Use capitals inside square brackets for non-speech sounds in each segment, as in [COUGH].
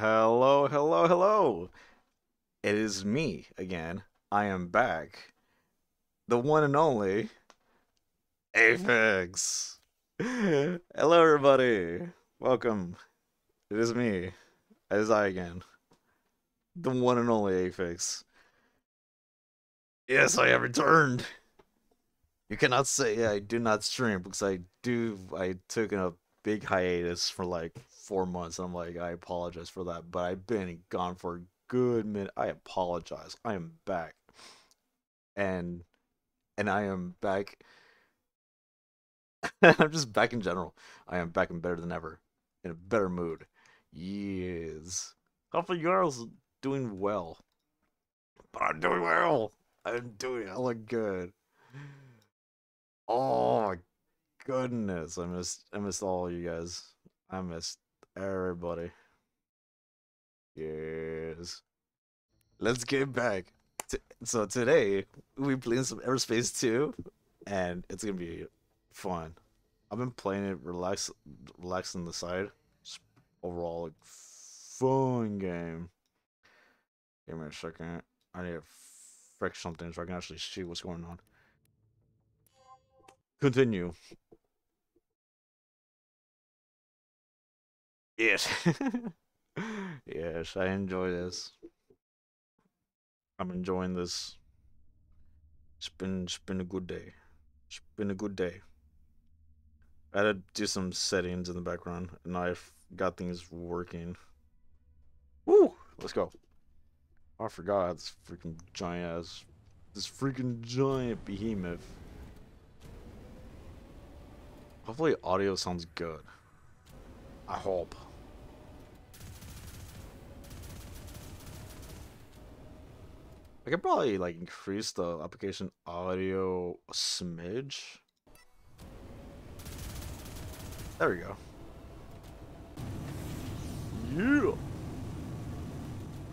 Hello, hello, hello. It is me again. I am back. The one and only AFix. Hello, everybody. Welcome. It is me. It is I again. The one and only AFix. Yes, I have returned. You cannot say I do not stream because I do. I took a big hiatus for like four months. I'm like, I apologize for that, but I've been gone for a good minute. I apologize. I am back, and and I am back. [LAUGHS] I'm just back in general. I am back and better than ever, in a better mood. Yes. Hopefully, you girls doing well. But I'm doing well. I'm doing hella good. Oh my goodness, I missed I missed all you guys. I missed everybody. Yes. Let's get back. So today we playing some Everspace 2 and it's gonna be fun. I've been playing it relax relaxing the side. Overall like fun game. Give me a second. I need to fix something so I can actually see what's going on. Continue. Yes. [LAUGHS] yes, I enjoy this. I'm enjoying this. It's been it's been a good day. It's been a good day. I had to do some settings in the background, and I've got things working. Woo! Let's go. I forgot this freaking giant ass, this freaking giant behemoth. Hopefully audio sounds good. I hope. I could probably like increase the application audio a smidge. There we go. Yeah.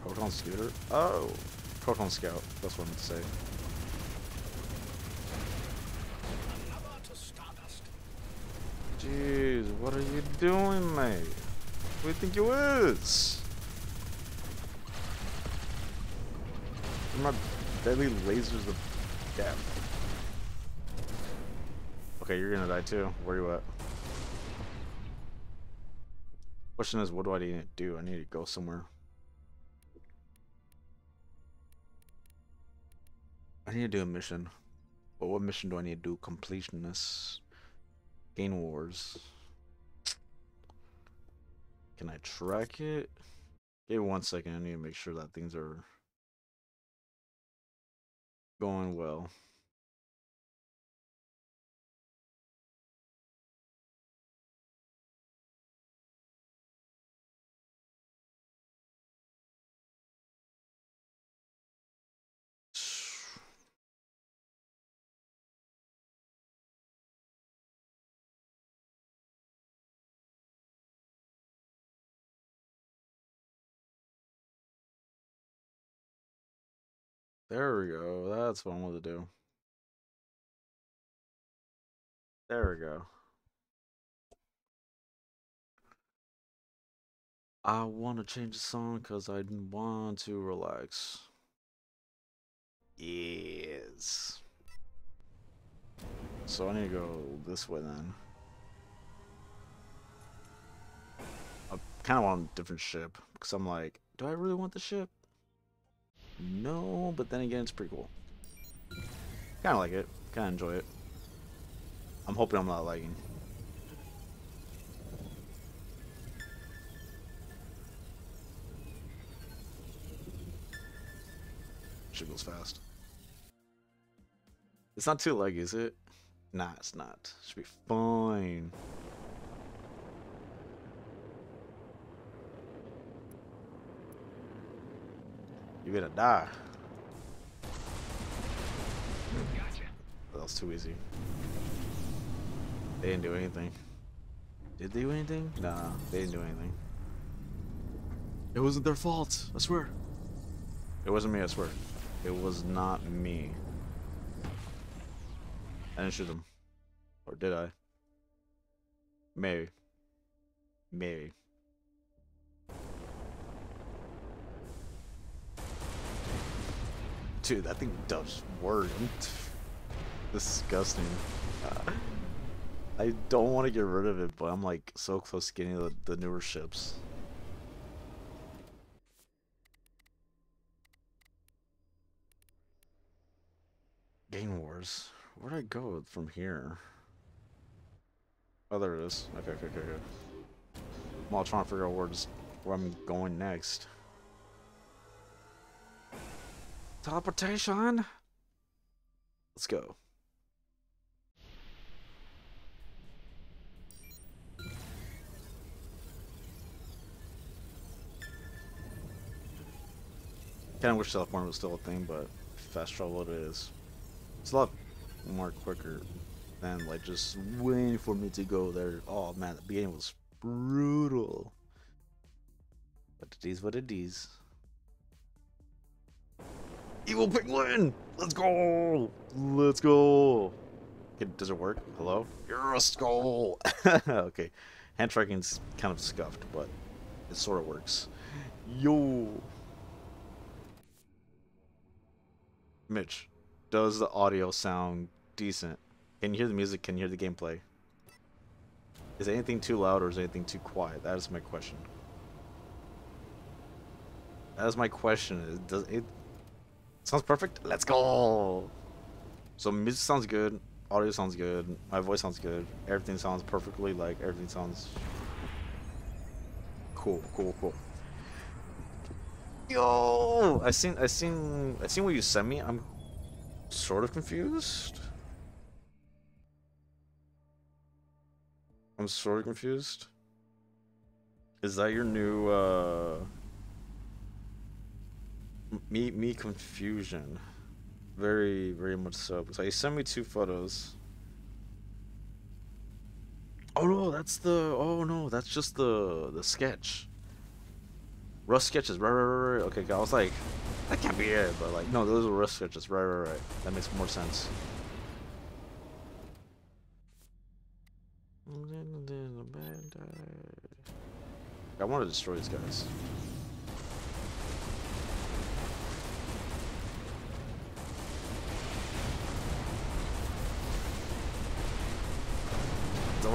Proton scooter. Oh, Proton scout. That's what I meant to say. Jeez, what are you doing, mate? What do you think you is? My deadly lasers of death. Okay, you're gonna die too. Where you at? Question is, what do I need to do? I need to go somewhere. I need to do a mission. But what mission do I need to do? Completionist. Gain Wars. Can I track it? Give me one second. I need to make sure that things are going well. There we go. That's what I wanted to do. There we go. I want to change the song because I want to relax. Yes. So I need to go this way then. I kind of want a different ship because I'm like, do I really want the ship? No, but then again, it's pretty cool. Kind of like it. Kind of enjoy it. I'm hoping I'm not lagging. Shit goes fast. It's not too laggy, is it? Nah, it's not. Should be fine. You better die. Gotcha. That was too easy. They didn't do anything. Did they do anything? Nah, they didn't do anything. It wasn't their fault, I swear. It wasn't me, I swear. It was not me. I didn't shoot them. Or did I? Maybe. Maybe. Dude, that thing does work. Disgusting. Uh, I don't want to get rid of it, but I'm like so close to getting the, the newer ships. Game Wars. Where'd I go from here? Oh, there it is. Okay, okay, okay, okay. I'm all trying to figure out where, where I'm going next. Teleportation! Let's go. Kinda wish teleporting was still a thing, but fast travel it is. It's a lot more quicker than like just waiting for me to go there. Oh man, the beginning was brutal. But it is what it is. Evil penguin! Let's go! Let's go! Does it work? Hello? You're a skull! [LAUGHS] okay. Hand tracking's kind of scuffed, but it sort of works. Yo! Mitch, does the audio sound decent? Can you hear the music? Can you hear the gameplay? Is anything too loud or is anything too quiet? That is my question. That is my question. Does it sounds perfect? Let's go. So music sounds good, audio sounds good, my voice sounds good, everything sounds perfectly like everything sounds cool, cool, cool. Yo, I seen, I seen, I seen what you sent me. I'm sort of confused. I'm sort of confused. Is that your new, uh... Me, me confusion. Very, very much so. So he sent me two photos. Oh no, that's the, oh no, that's just the, the sketch. Rough sketches, right, right, right, right. Okay, I was like, that can't be it, but like, no, those are rough sketches, right, right, right. That makes more sense. I want to destroy these guys.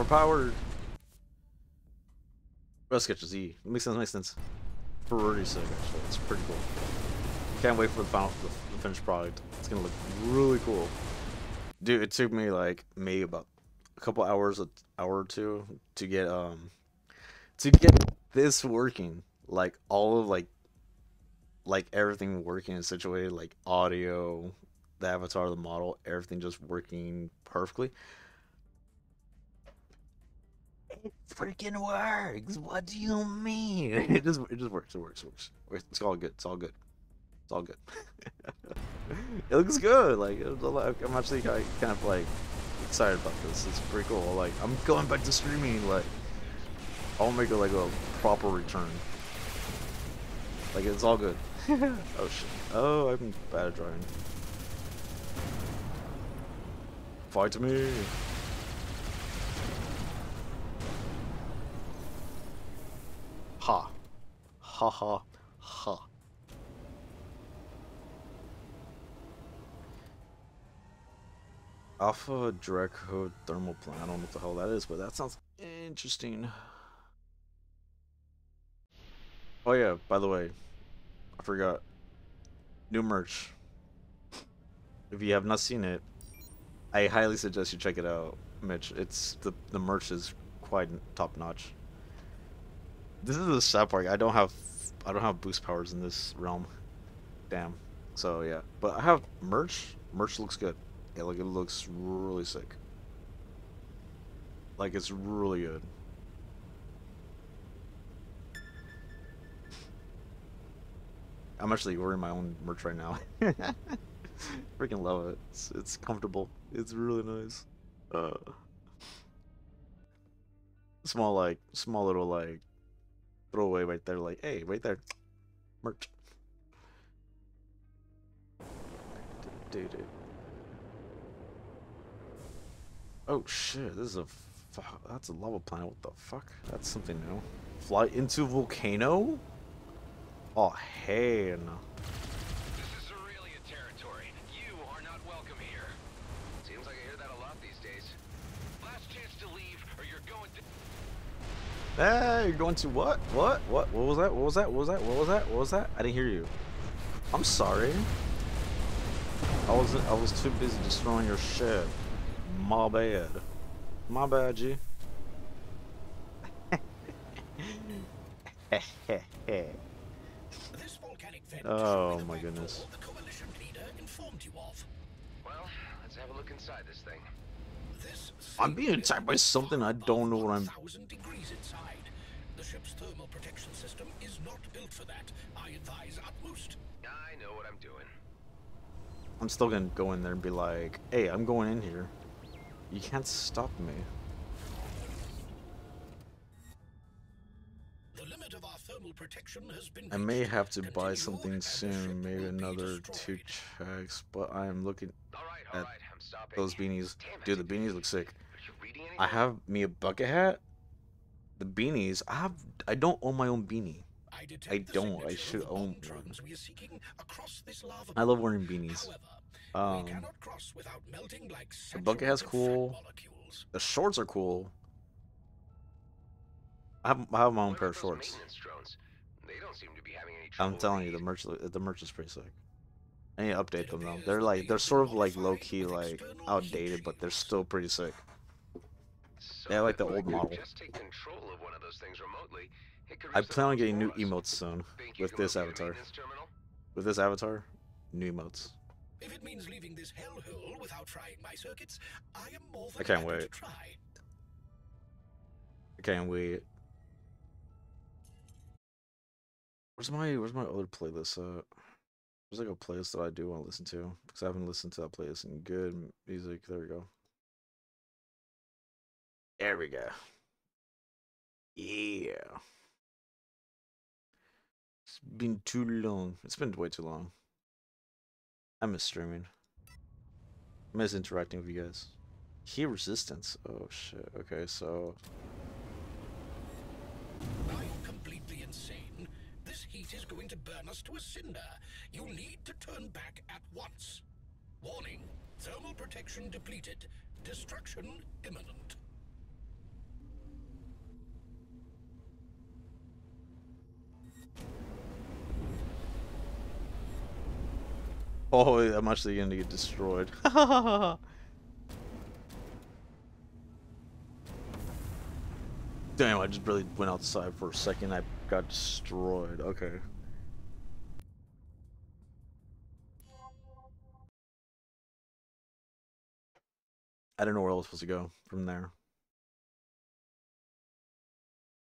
Overpowered. Rough sketches, E. Makes sense, makes sense pretty sick, actually. It's pretty cool. Can't wait for the final, the finished product. It's gonna look really cool. Dude, it took me like maybe about a couple hours, an hour or two to get um to get this working. Like all of like like everything working in such a way, like audio, the avatar, the model, everything just working perfectly. It freaking works. What do you mean? [LAUGHS] It just it just works. It works. It works. It's all good. It's all good. It's all good. [LAUGHS] it looks good. Like I'm actually kind of like excited about this. It's pretty cool. Like I'm going back to streaming. Like I'll make it like a proper return. Like it's all good. [LAUGHS] oh shit. Oh, I'm bad at driving. Fight me. Ha. Ha ha ha. Alpha Draco thermal plant. I don't know what the hell that is, but that sounds interesting. Oh yeah, by the way, I forgot. New merch. If you have not seen it, I highly suggest you check it out, Mitch. It's the the merch is quite top notch. This is the sad part. I don't have I don't have boost powers in this realm. Damn. So yeah, but I have merch. Merch looks good. Yeah, like it looks really sick. Like it's really good. I'm actually wearing my own merch right now. [LAUGHS] Freaking love it. It's, it's comfortable. It's really nice. Uh, small like small little like throwaway right there. Like, hey, right there, merch. Dude, Oh shit! This is a that's a lava planet. What the fuck? That's something new. Fly into volcano? Oh hey no. Hey, you're going to what? What? What? What was that? What was that? What was that? What was that? What was that? I didn't hear you. I'm sorry. I was I was too busy destroying your shit. My bad. My bad, G. oh my goodness. Well, let's have a look inside this thing. I'm being attacked by something I don't know what I'm. I'm still gonna go in there and be like, "Hey, I'm going in here. You can't stop me." The limit of our thermal protection has been. I may have to buy something and the ship soon, maybe another two checks, but I am looking All right, at all right, I'm stopping. those beanies. Damn. Dude, the beanies look sick. Are you reading anything? I have me a bucket hat. The beanies, I have. I don't own my own beanie. I, I don't, I should own bomb one. drones we are seeking across this lava I love wearing beanies. However, Um, we cannot cross without melting like the bucket has cool. molecules. the shorts are cool. I have, I have my own What pair of shorts. They don't seem to be any I'm telling you, the merch, the merch is pretty sick. I need to update them though. They're like they they're sort of like low key like outdated, but they're still pretty sick. So They have, like, the old model. Just take control of one of those things remotely. It could I plan on getting new emotes soon with this avatar. With this avatar, new emotes. If it means leaving this hellhole without trying my circuits, I am more than I can't happy to wait. try. I can't wait. Where's my Where's my other playlist at? There's like a playlist that I do want to listen to because I haven't listened to that playlist in good music. There we go. There we go. Yeah. It's been too long. It's been way too long. I miss streaming. I miss interacting with you guys. Heat resistance. Oh shit. Okay, so Are you completely insane? This heat is going to burn us to a cinder. You need to turn back at once. Warning, thermal protection depleted. Destruction imminent. Oh, I'm actually gonna get destroyed. [LAUGHS] Damn, I just really went outside for a second. I got destroyed. Okay. I don't know where I was supposed to go from there.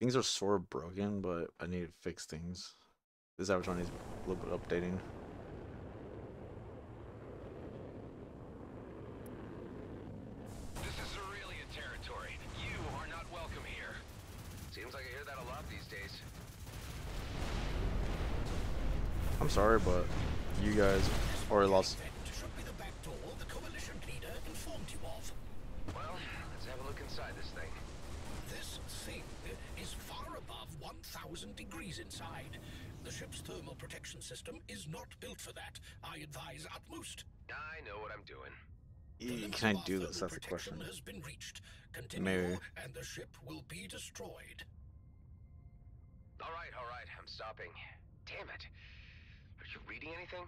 Things are sort of broken, but I need to fix things. This avatar needs a little bit updating. Sorry, but you guys already lost. Event should be the back door the coalition leader informed you of. Well, let's have a look inside this thing. This thing is far above 1,000 degrees inside. The ship's thermal protection system is not built for that. I advise utmost. I know what I'm doing. The Can I do this? thermal That's the question. has been reached. Continue, Maybe. and the ship will be destroyed. All right, all right, I'm stopping. Damn it. Are you reading anything?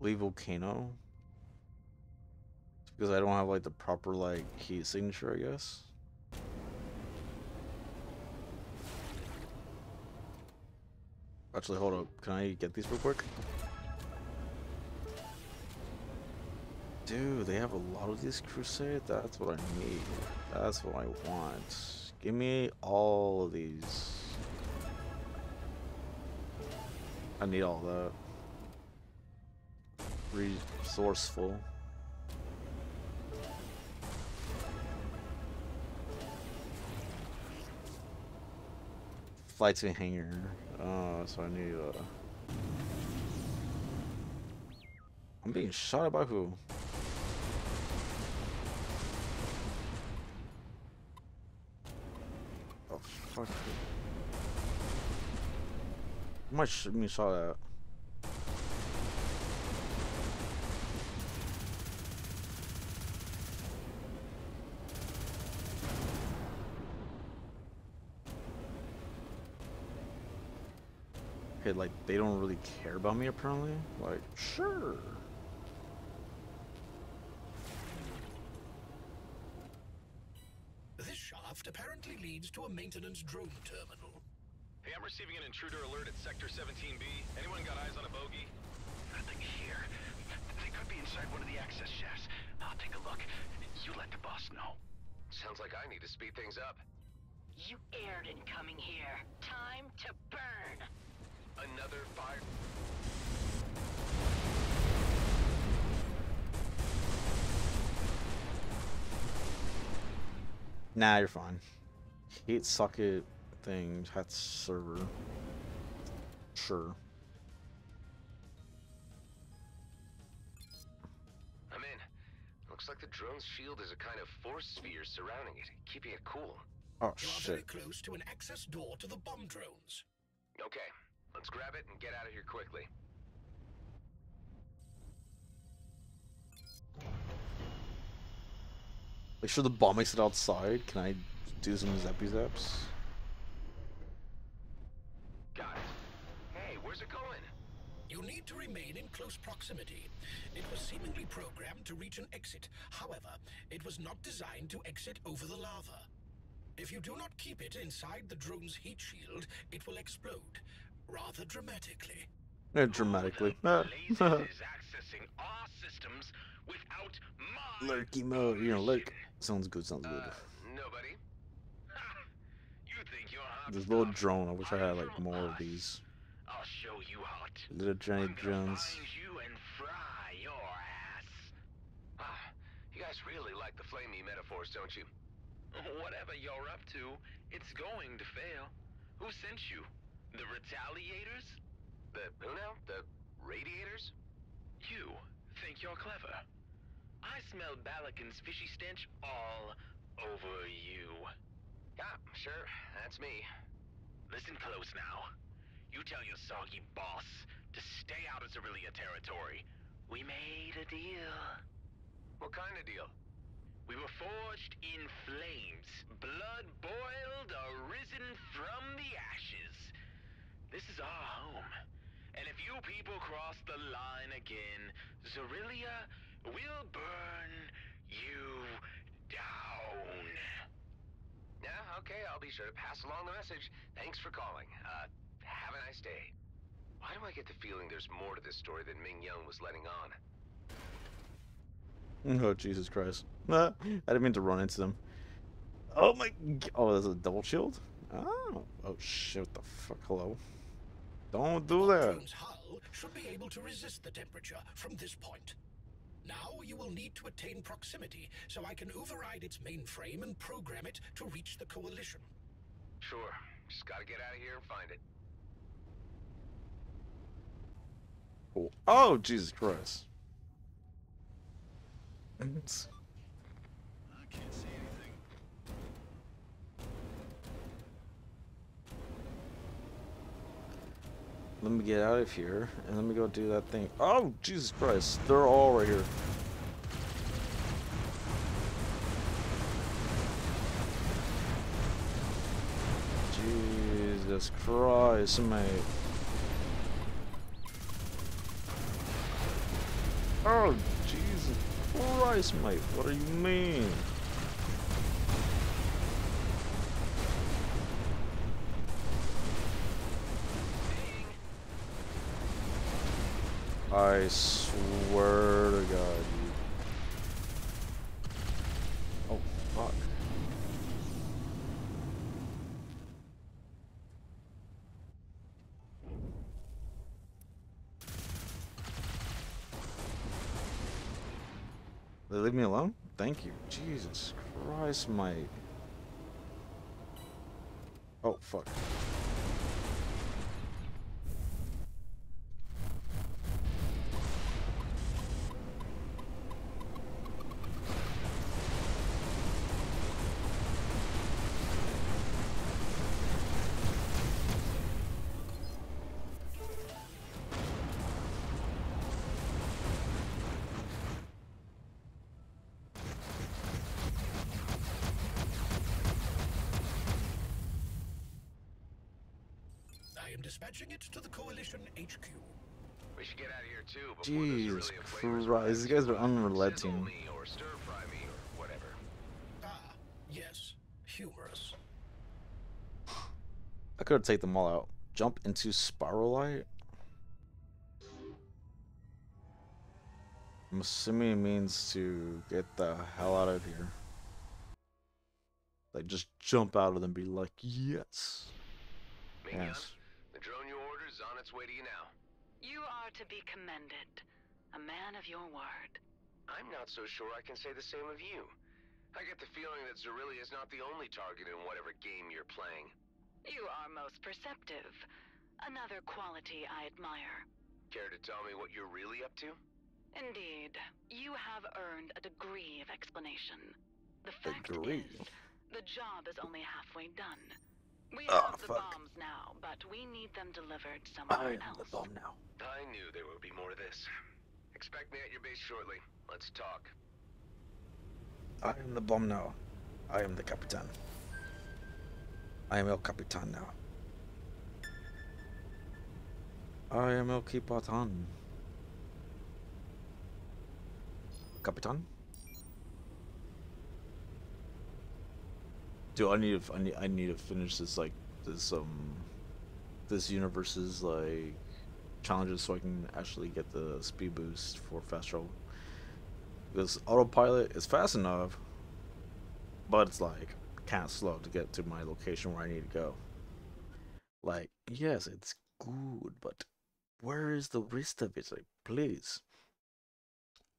Leave volcano. It's because I don't have like the proper like heat signature, I guess. Actually, hold up. Can I get these real quick? Dude, they have a lot of these crusade. That's what I need. That's what I want. Give me all of these. I need all that. Resourceful. Flight to hangar. Uh, so I need uh I'm being shot at by who? Fuck. I me saw that. Okay, like, they don't really care about me, apparently. Like, sure. Apparently to a maintenance drone terminal. Hey, I'm receiving an intruder alert at Sector 17B. Anyone got eyes on a bogey? Nothing here. They could be inside one of the access shafts. I'll take a look. You let the boss know. Sounds like I need to speed things up. You erred in coming here. Time to burn. Another fire. Nah, you're fine. Hate socket thing, hat server. Sure. I'm in. Looks like the drone's shield is a kind of force sphere surrounding it, keeping it cool. Oh You are very shit. close to an access door to the bomb drones. Okay, let's grab it and get out of here quickly. Make sure the bomb makes it outside. Can I do some zappy zaps? Got it. Hey, where's it going? You need to remain in close proximity. It was seemingly programmed to reach an exit. However, it was not designed to exit over the lava. If you do not keep it inside the drone's heat shield, it will explode, rather dramatically. Eh, dramatically. Blazes [LAUGHS] is accessing our systems without my Lurky mode, you know, lurk. Sounds good, sounds good. Uh, nobody. Ha! You think you're hot This little drone, I wish I had like more of these. I'll show you hot. Little Johnny I'm gonna Jones. find you and fry your ass. Ah, you guys really like the flamey metaphors, don't you? [LAUGHS] Whatever you're up to, it's going to fail. Who sent you? The retaliators? The who now? The radiators? You think you're clever. I smell Balakin's fishy stench all over you. Yeah, sure, that's me. Listen close now. You tell your soggy boss to stay out of Zerillia territory. We made a deal. What kind of deal? We were forged in flames, blood boiled, arisen from the ashes. This is our home. And if you people cross the line again, Zerillia will burn you down. Yeah, okay, I'll be sure to pass along the message. Thanks for calling. Uh, have a nice day. Why do I get the feeling there's more to this story than Mingyan was letting on? [LAUGHS] Oh Jesus Christ! Ah, [LAUGHS] I didn't mean to run into them. Oh my! g- Oh, there's a double shield. Oh, oh shit! What the fuck? Hello. Don't do that. hull should be able to resist the temperature from this point. Now you will need to attain proximity so I can override its mainframe and program it to reach the coalition. Sure, just gotta get out of here and find it. Cool. Oh Jesus Christ! I can't see anything. Let me get out of here and let me go do that thing. Oh Jesus Christ! They're all right here. Jesus Christ, mate. Oh, Jesus Christ, mate. What do you mean? I swear to God. Oh, fuck. They leave me alone? Thank you. Jesus Christ, mate. Oh, fuck. Here too before there's Jesus really Christ, these guys are unrelenting. me or stir fry me or whatever. Ah, yes, humorous. I could take them all out. Jump into Spiralite? I'm assuming it means to get the hell out of here. Like, just jump out of them and be like, yes. Yes. the drone you ordered is on its way to you now. You are to be commended. A man of your word. I'm not so sure I can say the same of you. I get the feeling that Zerillia is not the only target in whatever game you're playing. You are most perceptive. Another quality I admire. Care to tell me what you're really up to? Indeed, you have earned a degree of explanation. The fact Degree? is, the job is only halfway done. We Ah, have the bombs now, but we need them delivered somewhere I am the bomb now. I knew there would be more of this. Expect me at your base shortly. Let's talk. I am the bomb now. I am the Capitan. I am El Capitan now. I am El Capitan. Capitan? Dude, I need to, I need, I need to finish this, like, this, um, this universe's, like, challenges so I can actually get the speed boost for fast travel. Because autopilot is fast enough, but it's like kind of slow to get to my location where I need to go. Like, yes, it's good, but where is the rest of it? Like, please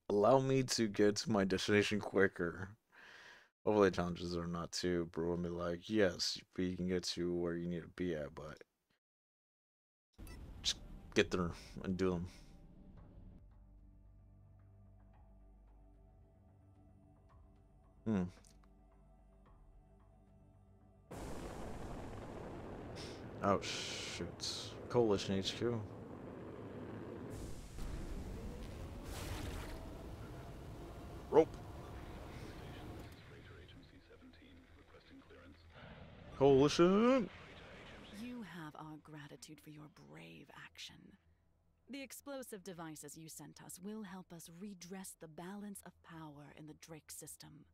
allow me to get to my destination quicker. Hopefully, challenges are not too brutal. And be like, yes, we can get to where you need to be at, but just get there and do them. Hmm. Oh shoot. Coalition HQ. Rope. Coalition. You have our gratitude for your brave action. The explosive devices you sent us will help us redress the balance of power in the Drake system.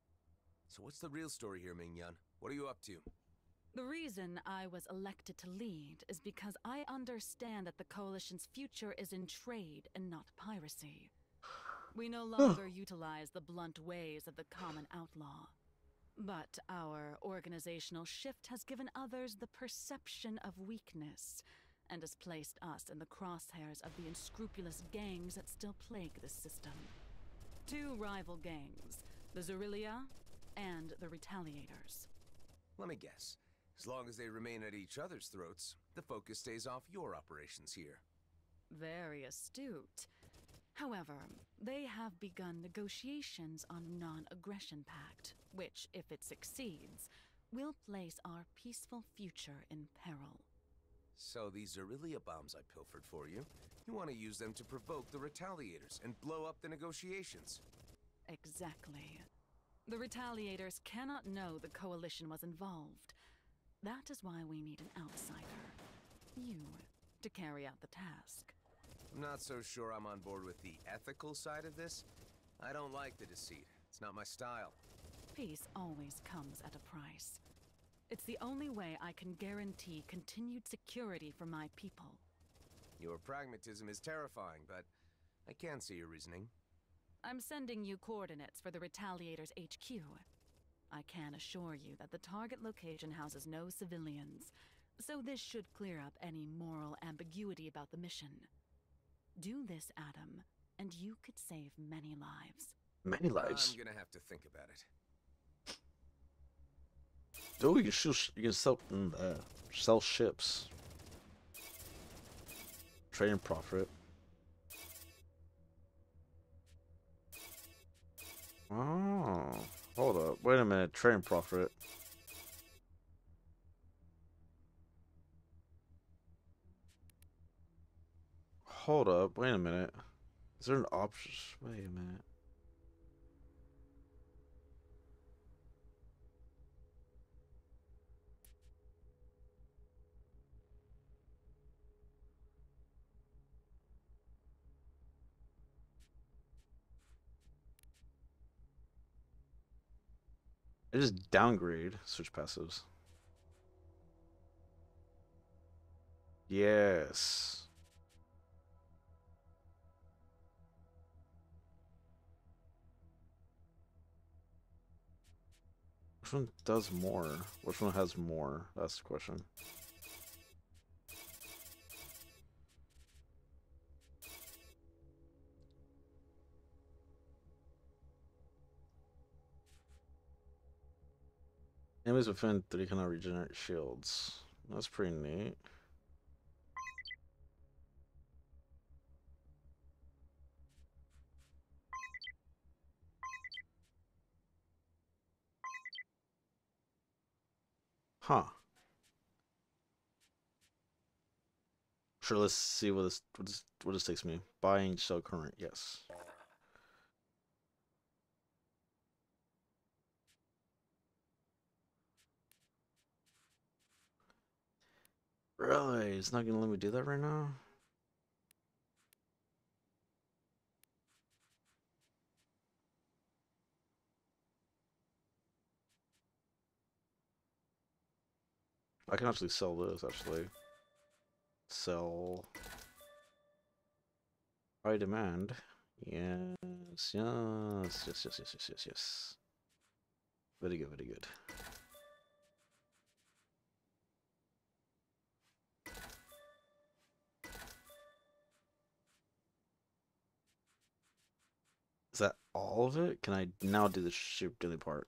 So what's the real story here, Mingyan? What are you up to? The reason I was elected to lead is because I understand that the Coalition's future is in trade and not piracy. We no longer utilize the blunt ways of the common outlaw. But our organizational shift has given others the perception of weakness and has placed us in the crosshairs of the unscrupulous gangs that still plague this system. Two rival gangs, the Zerillia and the Retaliators. Let me guess. As long as they remain at each other's throats, the focus stays off your operations here. Very astute. However, they have begun negotiations on a non-aggression pact, which, if it succeeds, will place our peaceful future in peril. So these Zerillia bombs I pilfered for you, you want to use them to provoke the Retaliators and blow up the negotiations. Exactly. The Retaliators cannot know the Coalition was involved. That is why we need an outsider. You, to carry out the task. I'm not so sure I'm on board with the ethical side of this. I don't like the deceit. It's not my style. Peace always comes at a price. It's the only way I can guarantee continued security for my people. Your pragmatism is terrifying, but I can see your reasoning. I'm sending you coordinates for the Retaliators HQ. I can assure you that the target location houses no civilians, so this should clear up any moral ambiguity about the mission. Do this, Adam, and you could save many lives. Many lives. I'm gonna have to think about it. Dude, you can you can sell, mm, uh, sell ships. Trade and profit. Oh, hold up. Wait a minute. Trade and profit. Hold up. Wait a minute. Is there an option? Wait a minute. Just downgrade switch passives. Yes. Which one does more? Which one has more? That's the question. Enemies within three cannot regenerate shields. That's pretty neat. Huh. Sure, let's see what this what this what this takes me. Buying sell current, yes. Really? It's not gonna let me do that right now? I can actually sell this, actually. Sell. High demand. Yes, yes, yes, yes, yes, yes, yes, yes. Very good, very good. Is that all of it? Can I now do the ship daily part?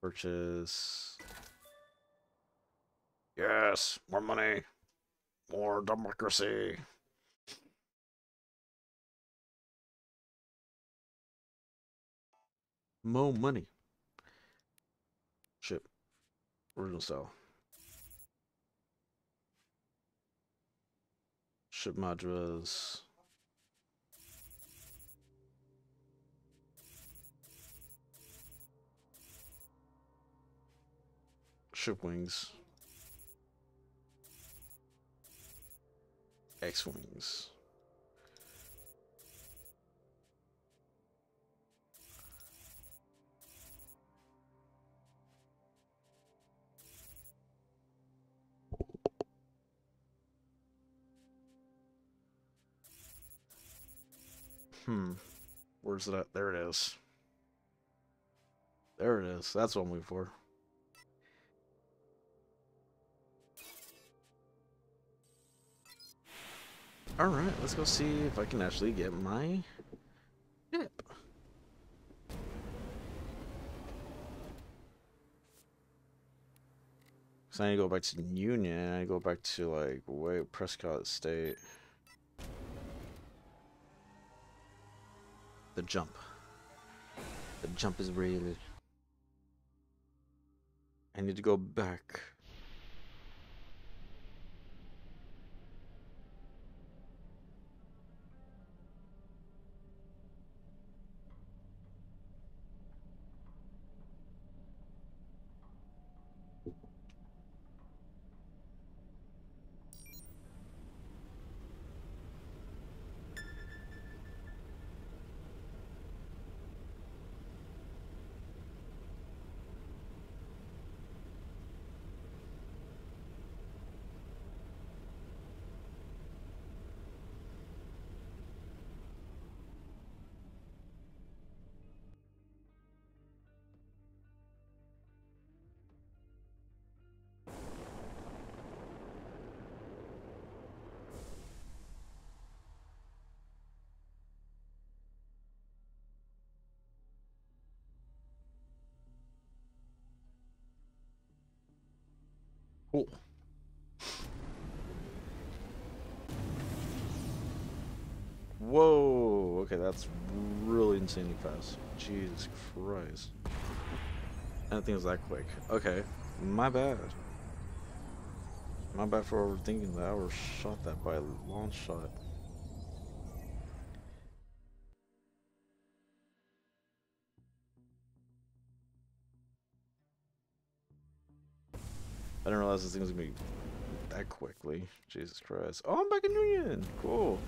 Purchase. Yes, more money. More democracy. More money. Ship. Original style. Ship modules. Ship wings. X-wings. Hmm. Where's it at? There it is. There it is. That's what I'm looking for. Alright, let's go see if I can actually get my ship. So I need to go back to Union, I need to go back to like, wait, Prescott State. The jump. The jump is real. I need to go back. Cool. Whoa, okay, that's really insanely fast. Jesus Christ. I didn't think it was that quick. Okay, my bad. My bad for overthinking that. I overshot that by a long shot. I didn't realize this thing was gonna be that quickly. Jesus Christ. Oh, I'm back in Union! Cool.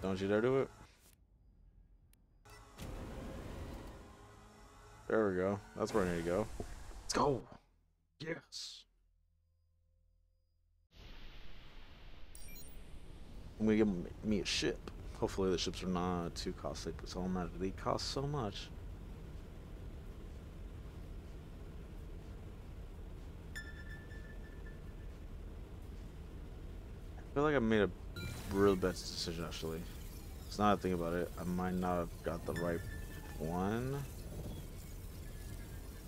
Don't you dare do it. There we go. That's where I need to go. Let's go! Yes! I'm gonna give me a ship. Hopefully the ships are not too costly because all that they cost so much. I feel like I made a real bad decision actually. It's not a thing about it. I might not have got the right one.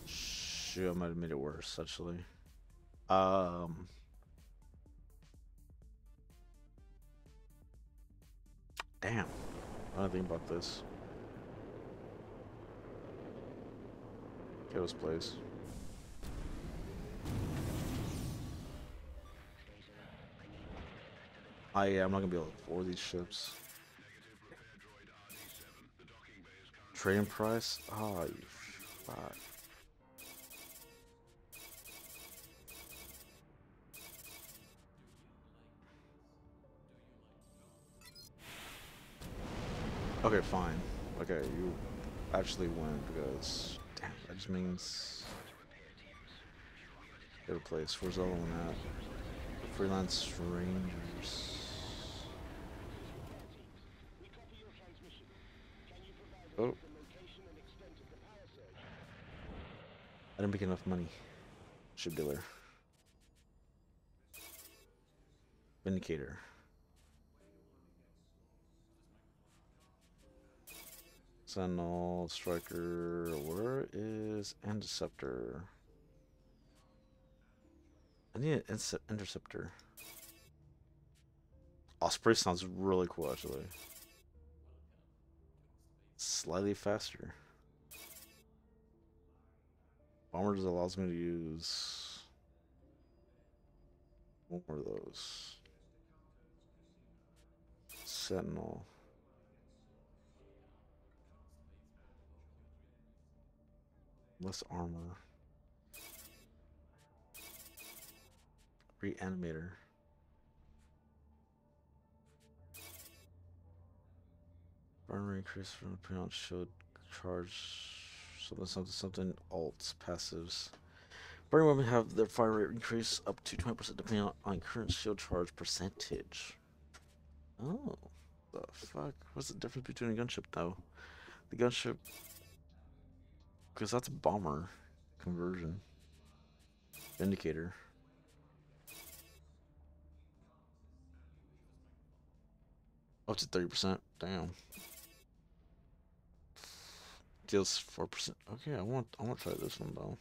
Shoot, I might have made it worse actually. Um. Damn. I don't think about this. Kiddo's place. I yeah, I'm not gonna be able to afford these ships. Trading price? Oh, you fuck. Okay, fine. Okay, you actually win because damn, that just means a place. Where's the other one at? Freelance Rangers. Oh. I didn't make enough money. Ship dealer. Vindicator. Sentinel, Striker, where is Interceptor? I need an Interceptor. Osprey sounds really cool actually. Slightly faster. Bombers allows me to use one more of those. Sentinel. Less armor. Reanimator. Burn increase from the on shield charge something something something alts passives. Burning women have their fire rate increase up to 20% depending on current shield charge percentage. Oh, the fuck? What's the difference between a gunship though? The gunship because that's a bomber conversion. Indicator. Up to 30%. Damn. Deals 4%. Okay, I want I want to try this one though.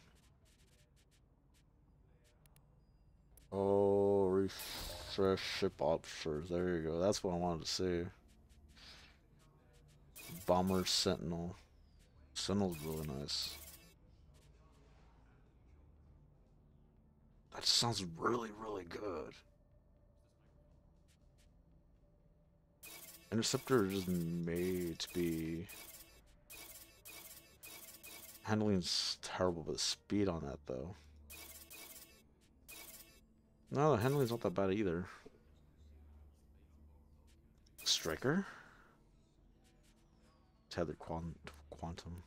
Oh, refresh ship options. There you go. That's what I wanted to see. Bomber Sentinel. Sentinel's really nice. That sounds really, really good. Interceptor is made to be... Handling's terrible, but speed on that, though. No, the handling's not that bad either. Striker? Tethered quant quantum.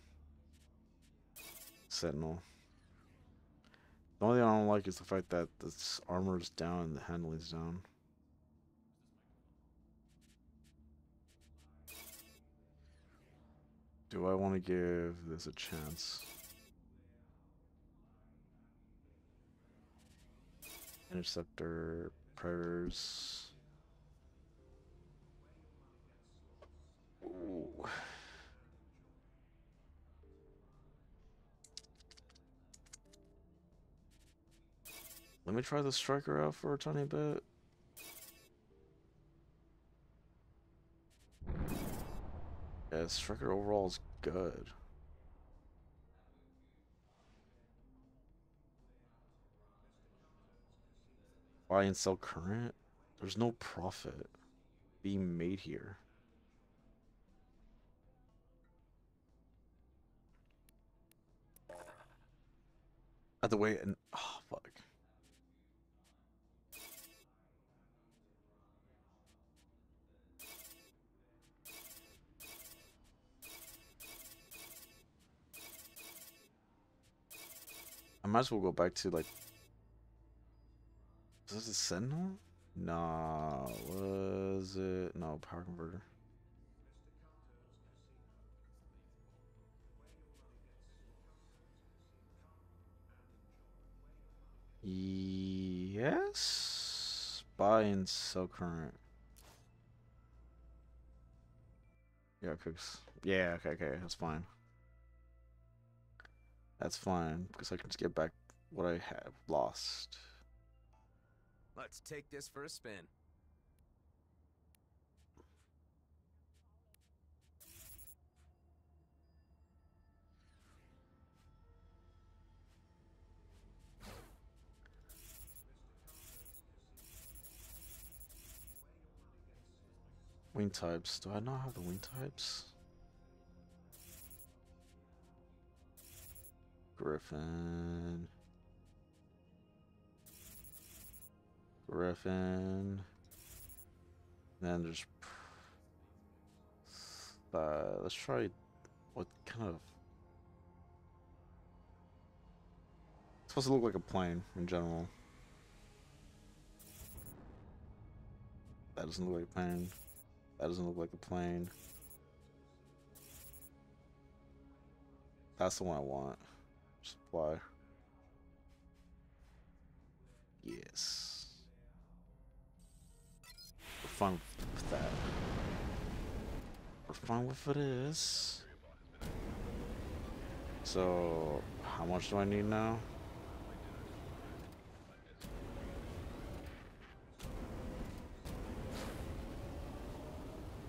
Sentinel. The only thing I don't like is the fact that this armor is down and the handling's down. Do I want to give this a chance? Interceptor, Predators. Ooh. Let me try the striker out for a tiny bit. Yeah, striker overall is good. Buy and sell current? There's no profit being made here. At the way and oh fuck. Might as well go back to like. Is this a Sentinel? Nah, was it? No, power converter. Yes. Buy and sell current. Yeah, cooks. Yeah, okay, okay, that's fine. That's fine because I can just get back what I have lost. Let's take this for a spin. Wing types. Do I not have the wing types? Griffin. Griffin. Then there's. Uh, let's try. What kind of. It's supposed to look like a plane in general. That doesn't look like a plane. That doesn't look like a plane. That's the one I want. Supply. Yes. We're fine with that. We're fine with it is. So, how much do I need now?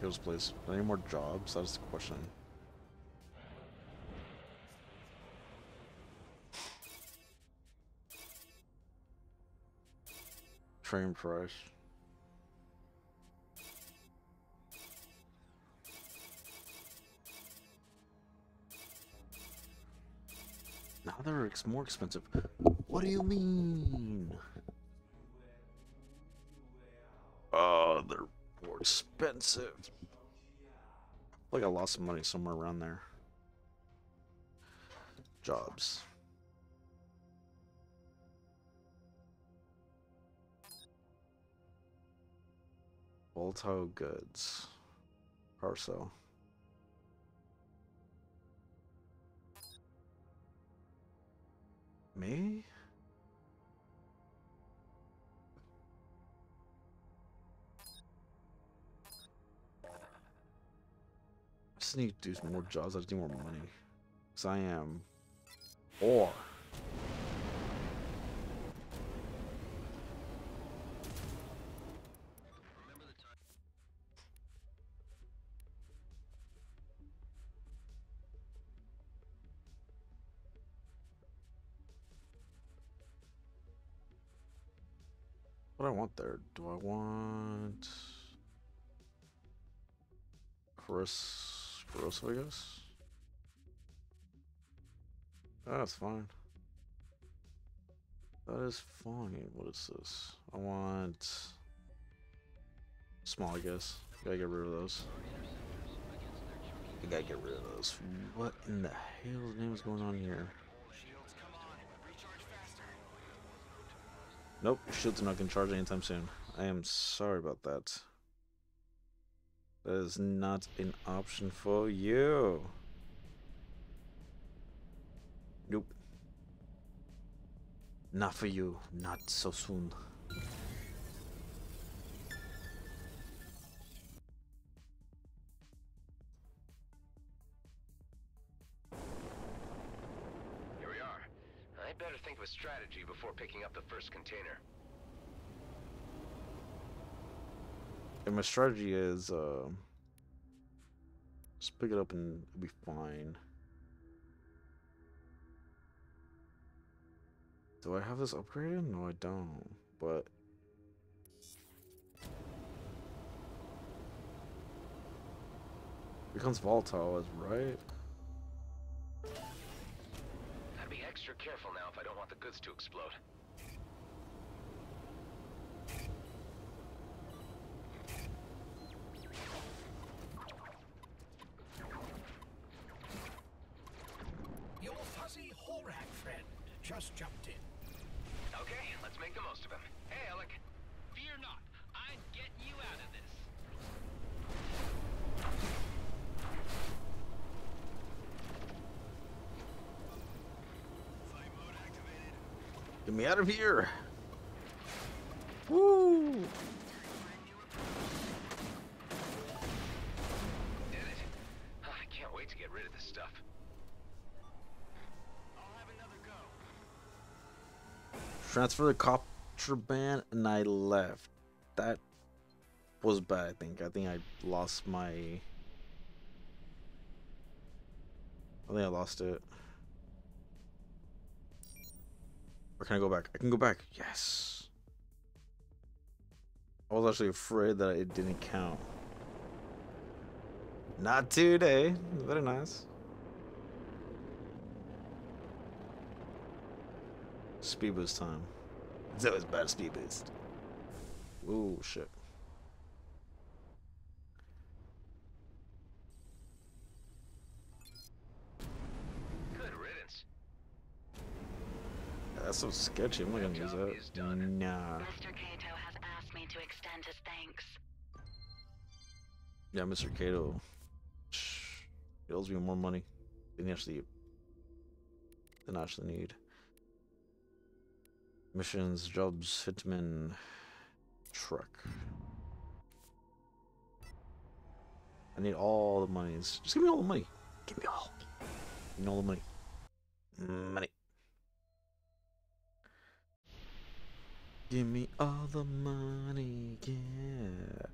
Hills place. Any more jobs? That's the question. Train price. Now they're ex more expensive. What do you mean? Oh, they're more expensive. Like I lost some money somewhere around there. Jobs. Volto goods. Parcel. Me? I just need to do some more jobs. I just need more money. Because I am poor. What do I want there? Do I want Chris Caruso, I guess? That's fine. That is fine. What is this? I want small, I guess. Gotta get rid of those. I gotta get rid of those. What in the hell's name is going on here? Nope, shields are not gonna charge anytime soon. I am sorry about that. That is not an option for you. Nope. Not for you. Not so soon. Strategy before picking up the first container. And my strategy is, uh, just pick it up and it'll be fine. Do I have this upgraded? No, I don't. But becomes volatile, right? Extra careful now if I don't want the goods to explode. Get me out of here. Woo! Did it. I can't wait to get rid of this stuff. I'll have another go. Transfer the contraband and I left. That was bad, I think. I think I lost my... I think I lost it. Or can I go back? I can go back. Yes. I was actually afraid that it didn't count. Not today. Very nice. Speed boost time. That was bad speed boost. Ooh, shit. That's so sketchy. I'm not gonna use that. Nah. Mr. Kato has asked me to extend his thanks. Yeah, Mr. Kato. shh, He owes me more money than actually than I actually need. Missions, jobs, hitman, truck. I need all the monies. Just give me all the money. Give me all. Give me all the money. Money. Give me all the money, yeah.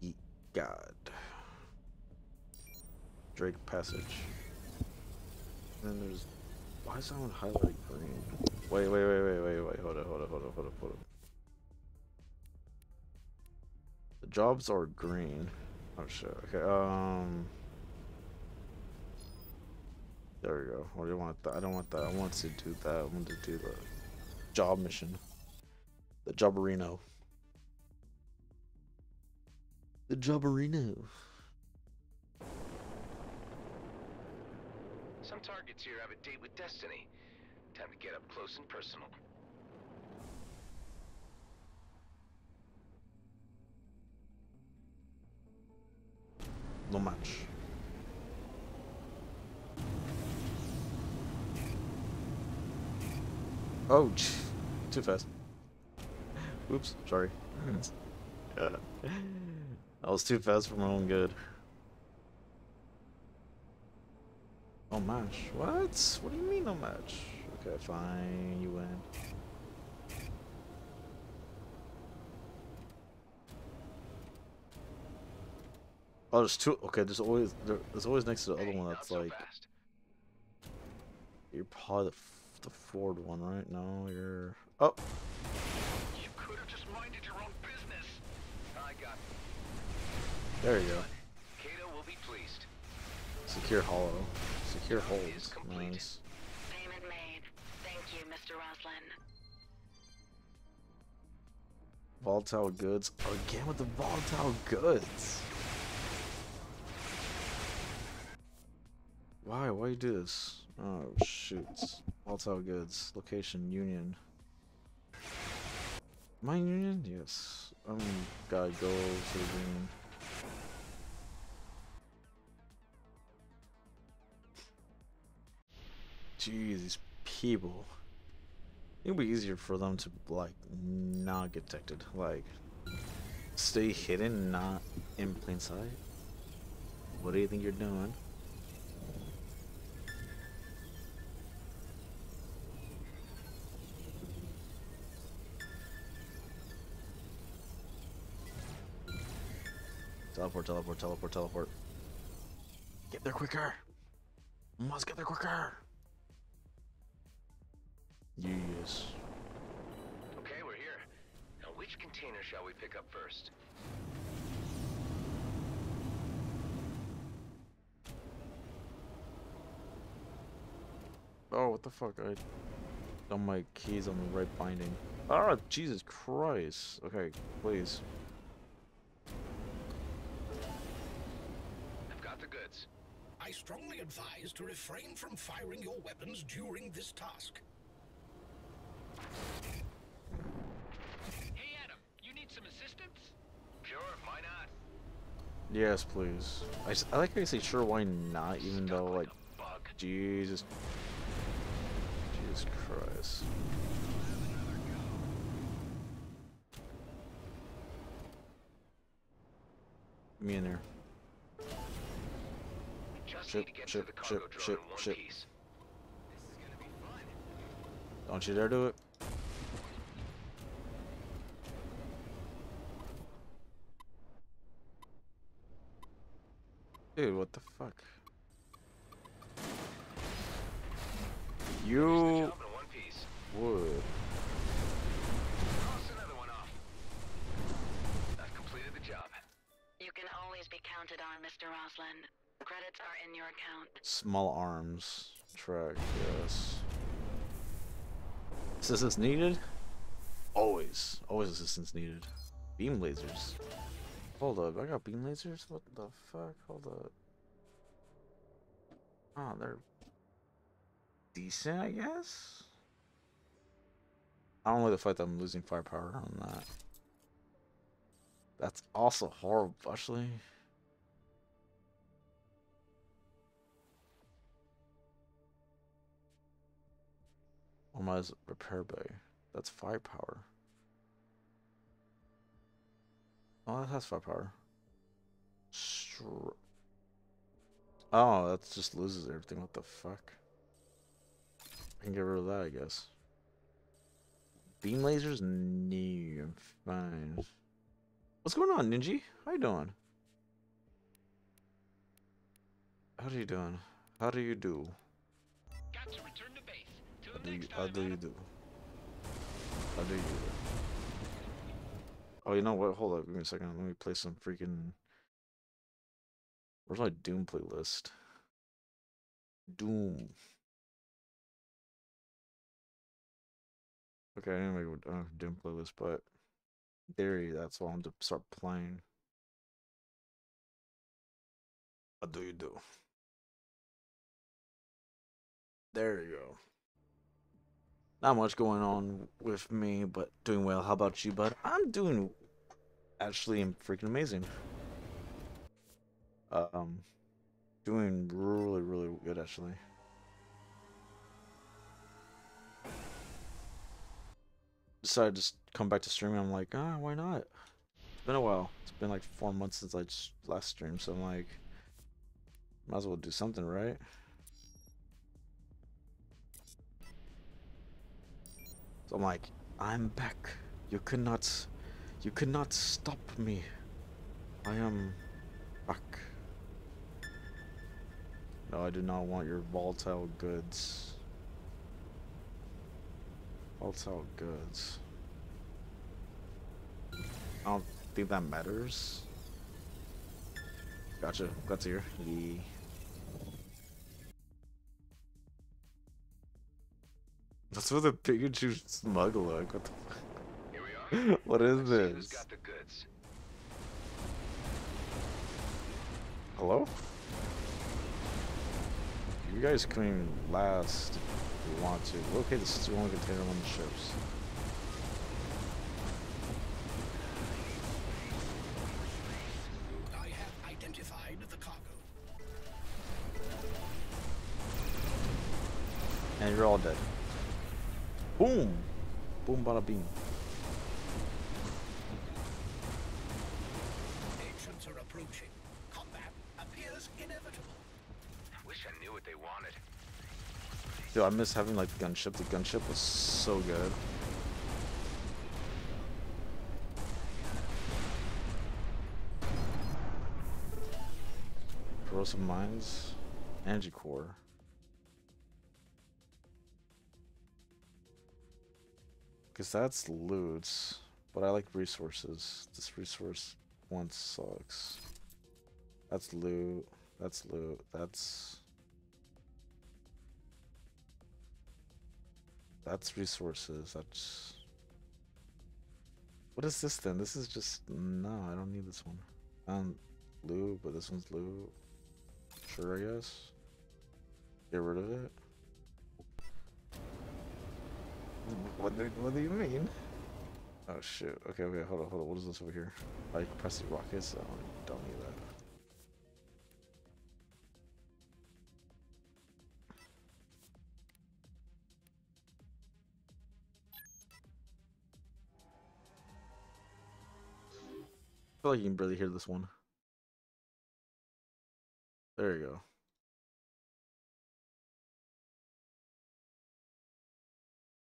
Ye- God. Drake Passage. And then there's. Why is that one highlighted green? Wait, wait, wait, wait, wait, wait. Hold up, hold up, hold up, hold up, hold up. The jobs are green. Oh shit. Okay. Um. There we go. What do you want? That? I don't want that. I want to do that. I want to do the job mission. The Jobarino. The Jobarino. Some targets here have a date with destiny. Time to get up close and personal. No match. Oh, too fast. Oops, sorry. [LAUGHS] Yeah. I was too fast for my own good. Oh, match. What? What do you mean no match? Okay, fine. You win. Oh, there's two. Okay, there's always there, there's always next to the other Hey, one not that's so like fast. you're probably the, f- the Ford one, right? No, you're. Oh, You could have just minded your own business. I got there you go. Kato will be pleased. Secure hollow. Secure Is holds. Nice. Payment made. Thank you, Mr. Roslin. Volatile goods. Again with the volatile goods. Why? Why you do this? Oh shoot. Volatile goods. Location Union. In Union? Yes. I'm gotta go to the Union. Jeez, these people. It'd be easier for them to like not get detected. Like stay hidden, not in plain sight. What do you think you're doing? Teleport, teleport, teleport, teleport. Get there quicker! Must get there quicker! Yes. Okay, we're here. Now, which container shall we pick up first? Oh, what the fuck? I done my keys on the right binding. Ah, Jesus Christ. Okay, please. Strongly advise to refrain from firing your weapons during this task. Hey, Adam, you need some assistance? Sure, why not? Yes, please. I like how you say sure, why not, even though, like, Bug. Jesus. Jesus Christ. Me in there. Just Ship, need to get ship, to the cargo ship, ship, ship. Don't you dare do it. Dude, what the fuck? You job in one piece. would. Cross another one off. I've completed the job. You can always be counted on, Mr. Roslin. Credits are in your account. Small arms. Track, yes. Assistance needed? Always. Always assistance needed. Beam lasers. Hold up, I got beam lasers? What the fuck? Hold up. Oh, they're decent, I guess? I don't like the fact that I'm losing firepower on that. That's also horrible, actually. Almost repair bay. That's firepower. Oh, that has firepower. Str- oh, that just loses everything. What the fuck? I can get rid of that, I guess. Beam lasers? No, I'm fine. What's going on, Ninja? How you doing? How are you doing? How do you do? Got to return how do you do? How do you do? Oh, you know what? Hold up. Give me a second. Let me play some freaking. Where's my Doom playlist? Doom. Okay, I didn't make a uh, Doom playlist, but there, you that's what I'm to start playing. How do you do? There you go. Not much going on with me, but doing well. How about you, bud? I'm doing actually am freaking amazing. Um, doing really, really good actually. Decided to come back to streaming. I'm like, ah, why not? It's been a while. It's been like four months since I last streamed, so I'm like, might as well do something, right? So I'm like, I'm back. You could not, you could not stop me. I am back. No, I do not want your volatile goods. Volatile goods. I don't think that matters. Gotcha. Glad to hear. Yeah. What's with the Pikachu smug look? What the fuck? Here we are. [LAUGHS] What is Let's see this? got the goods. Hello? You guys come in last if you want to. Locate the stolen container on the ships. I have identified the cargo. And you're all dead. Boom! Boom bada beam. Agents are approaching. Combat appears inevitable. Wish I knew what they wanted. Dude, I miss having like the gunship. The gunship was so good. Corrosive mines, energy core. Cause that's loot, but I like resources. This resource one sucks. That's loot. That's loot. That's That's resources. That's. What is this then? This is just no. I don't need this one. Um, loot, but this one's loot. Sure, I guess. Get rid of it. What do, what do you mean? Oh shit. Okay, okay, hold on, hold on. What is this over here? Like pressing rockets? I don't, don't need that. I feel like you can barely hear this one. There you go.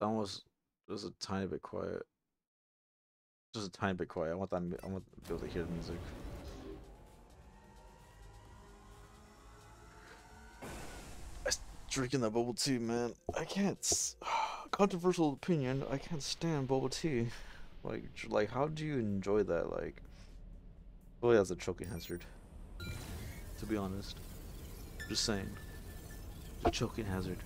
Was just a tiny bit quiet. Just a tiny bit quiet. I want that. I want to be able to hear the music. I'm drinking that bubble tea, man. I can't. [SIGHS] Controversial opinion. I can't stand bubble tea. Like, like, how do you enjoy that? Like, really has a choking hazard. To be honest, just saying. A choking hazard.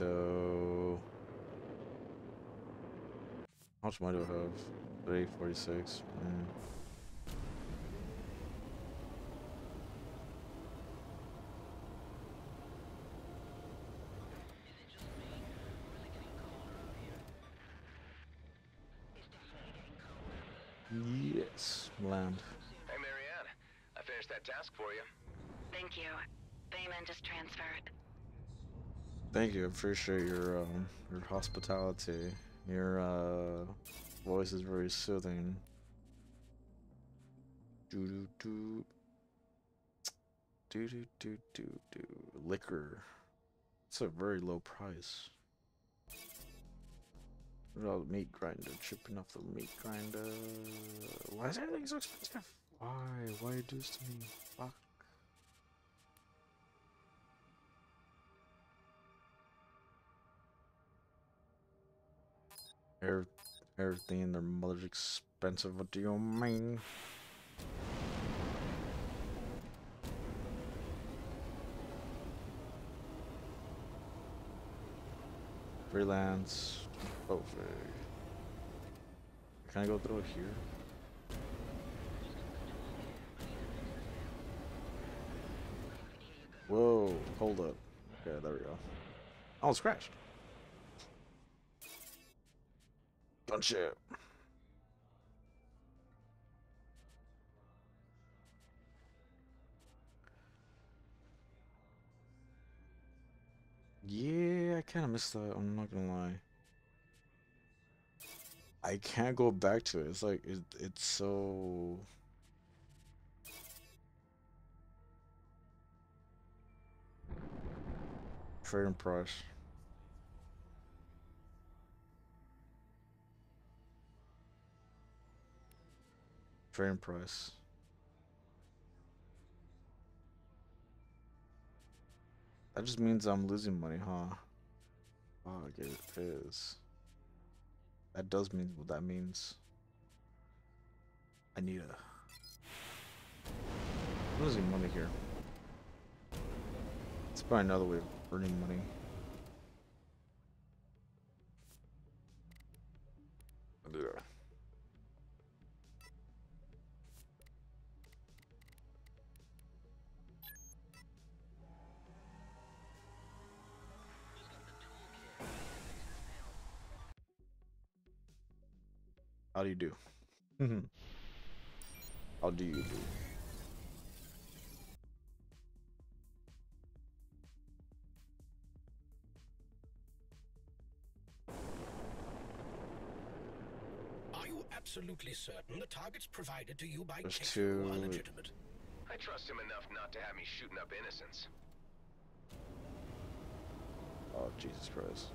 Kato. How much money do I have? 346. Mm. Yes, land. Hey, Marianne. I finished that task for you. Thank you. Payment is transferred. Thank you. I appreciate your um your hospitality. Your uh voice is very soothing. Do do do. Do do do do do. Liquor. It's a very low price. What meat grinder? Chipping off the meat grinder. Why is everything so expensive? Why? Why you do this to me? Fuck. Everything in their mother's expensive. What do you mean? Freelance. Over. Can I go through here? Whoa, hold up. Okay, there we go. Oh, it's crashed. Gunship. Yeah, I kind of missed that. I'm not gonna lie. I can't go back to it. It's like it, it's so. fair and price. Trading price. That just means I'm losing money, huh? Fuck, it is. That does mean what that means. I need a. I'm losing money here. It's probably another way of earning money. I'll How do you do? Hmm. How do you do? Are you absolutely certain the targets provided to you by There's Keiko two- are legitimate? I trust him enough not to have me shooting up innocents. Oh, Jesus Christ.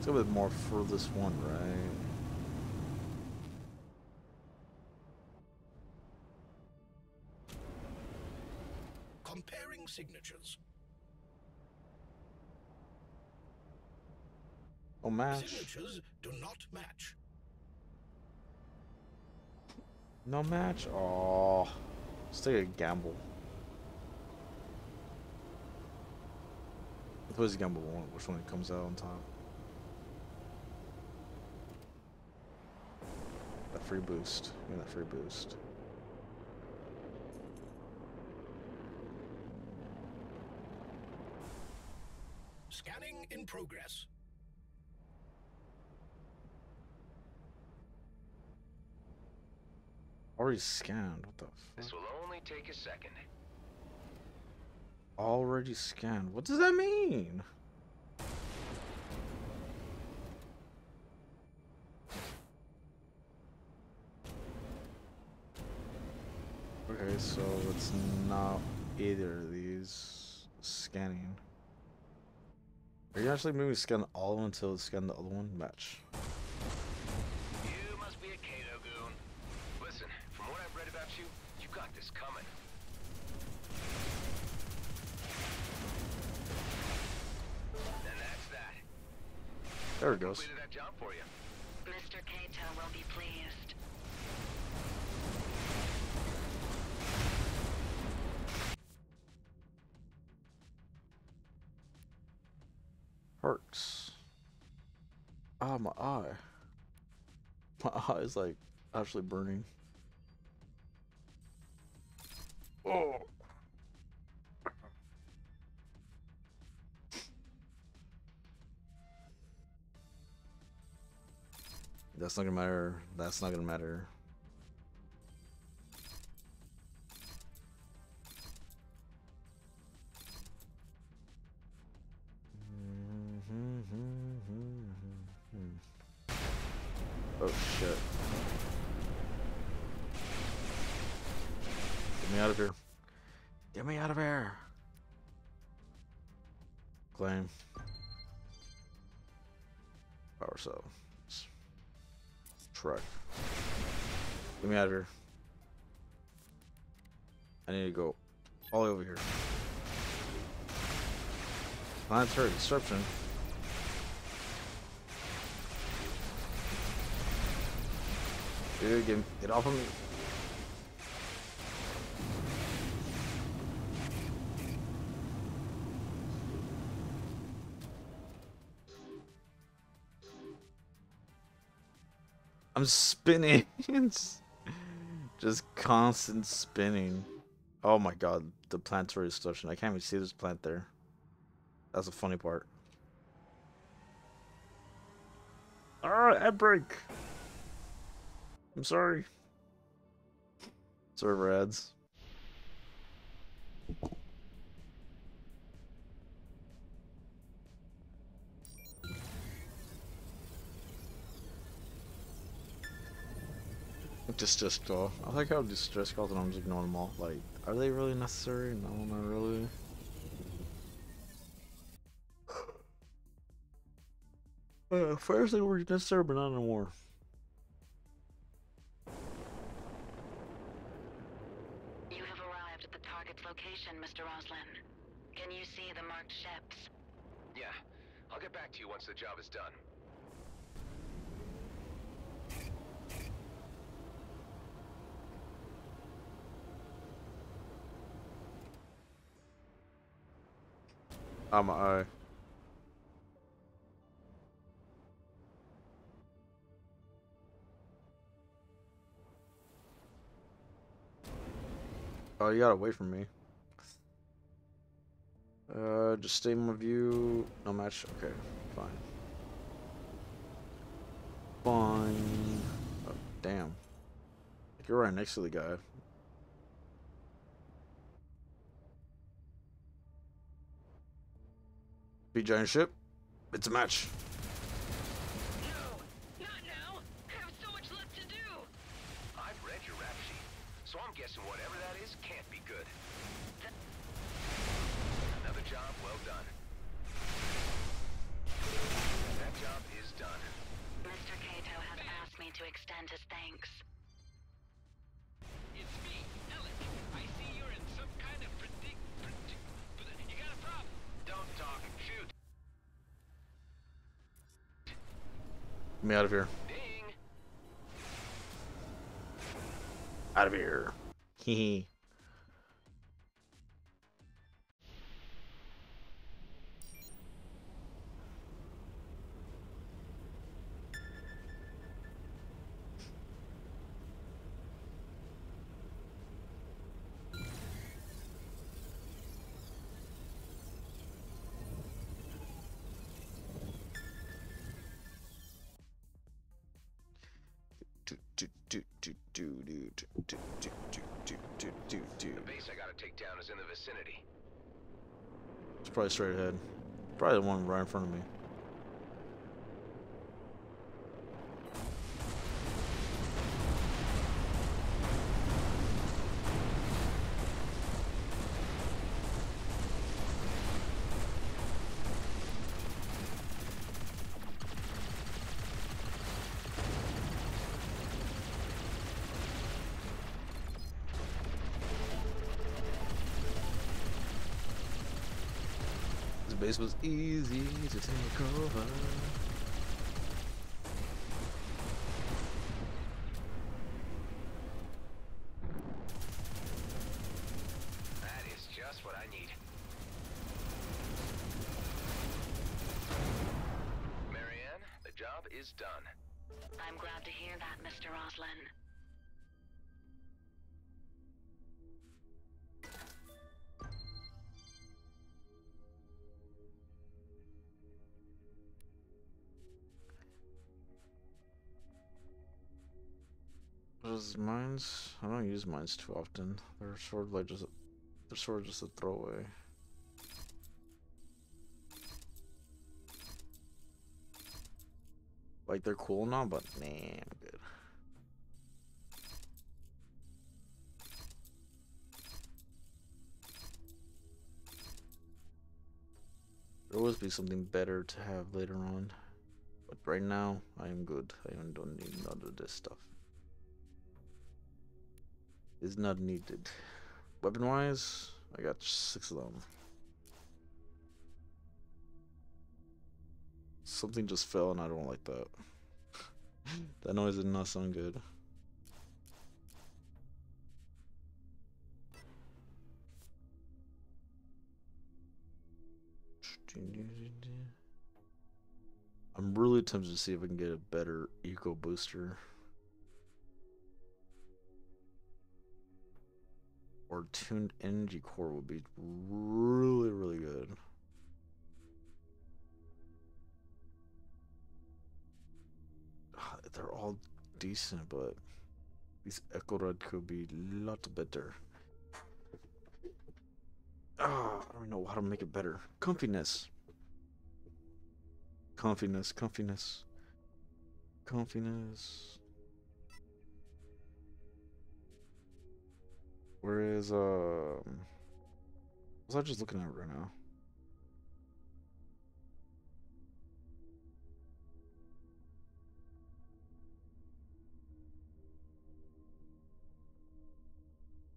Let's go with more for this one, right? Comparing signatures. Oh, match. Signatures do not match. No match? Oh, let's take a gamble. Let's gamble one. Which one comes out on top? Free boost. Give me that free boost. Scanning in progress. Already scanned. What the This will only take a second. Already scanned. What does that mean? Okay, so it's not either of these scanning. Are you actually maybe scan all of them until it scan the other one? Match. You must be a Kato goon. Listen, from what I've read about you, you got this coming. That's that. There it goes. Ah, my eye. My [LAUGHS] eye is like actually burning. Oh. That's not gonna matter. That's not gonna matter. Of here. I need to go all over here. Planetary disruption. Dude, get, get off of me. I'm spinning. [LAUGHS] Just constant spinning. Oh my god, the planetary distortion. I can't even see this plant there. That's the funny part. Ah, ad break. I'm sorry. Server ads. Distress call. I like how distress calls and I'm just ignoring them all. Like, are they really necessary? No, not really. Uh, first they were necessary, but not anymore. You have arrived at the target's location, Mr. Roslin. Can you see the marked ships? Yeah, I'll get back to you once the job is done. I'm a eye. Oh, you gotta wait for me. Uh, just stay in my view. No match. Okay, fine. Fine. Oh, damn. You're right next to the guy. Big giant ship. It's a match. Me out of here. Ding. Out of here. Hee probably straight ahead. Probably the one right in front of me. Base was easy to take over. That is just what I need. Marianne, the job is done. I'm glad to hear that, Mr. Roslin. Does mines? I don't use mines too often. They're sort of like just, they're sort of just a throwaway. Like they're cool now, but nah, I'm good. There always be something better to have later on. But right now, I am good. I don't need none of this stuff is not needed. Weapon wise, I got six of them. Something just fell and I don't like that. [LAUGHS] that noise did not sound good. I'm really tempted to see if I can get a better eco booster. Or tuned energy core would be really, really good. [SIGHS] They're all decent, but this Echo Red could be a lot better. Ah, I don't know how to make it better. Comfiness. Comfiness, comfiness. Comfiness. Where is, um... Was I just looking at right now?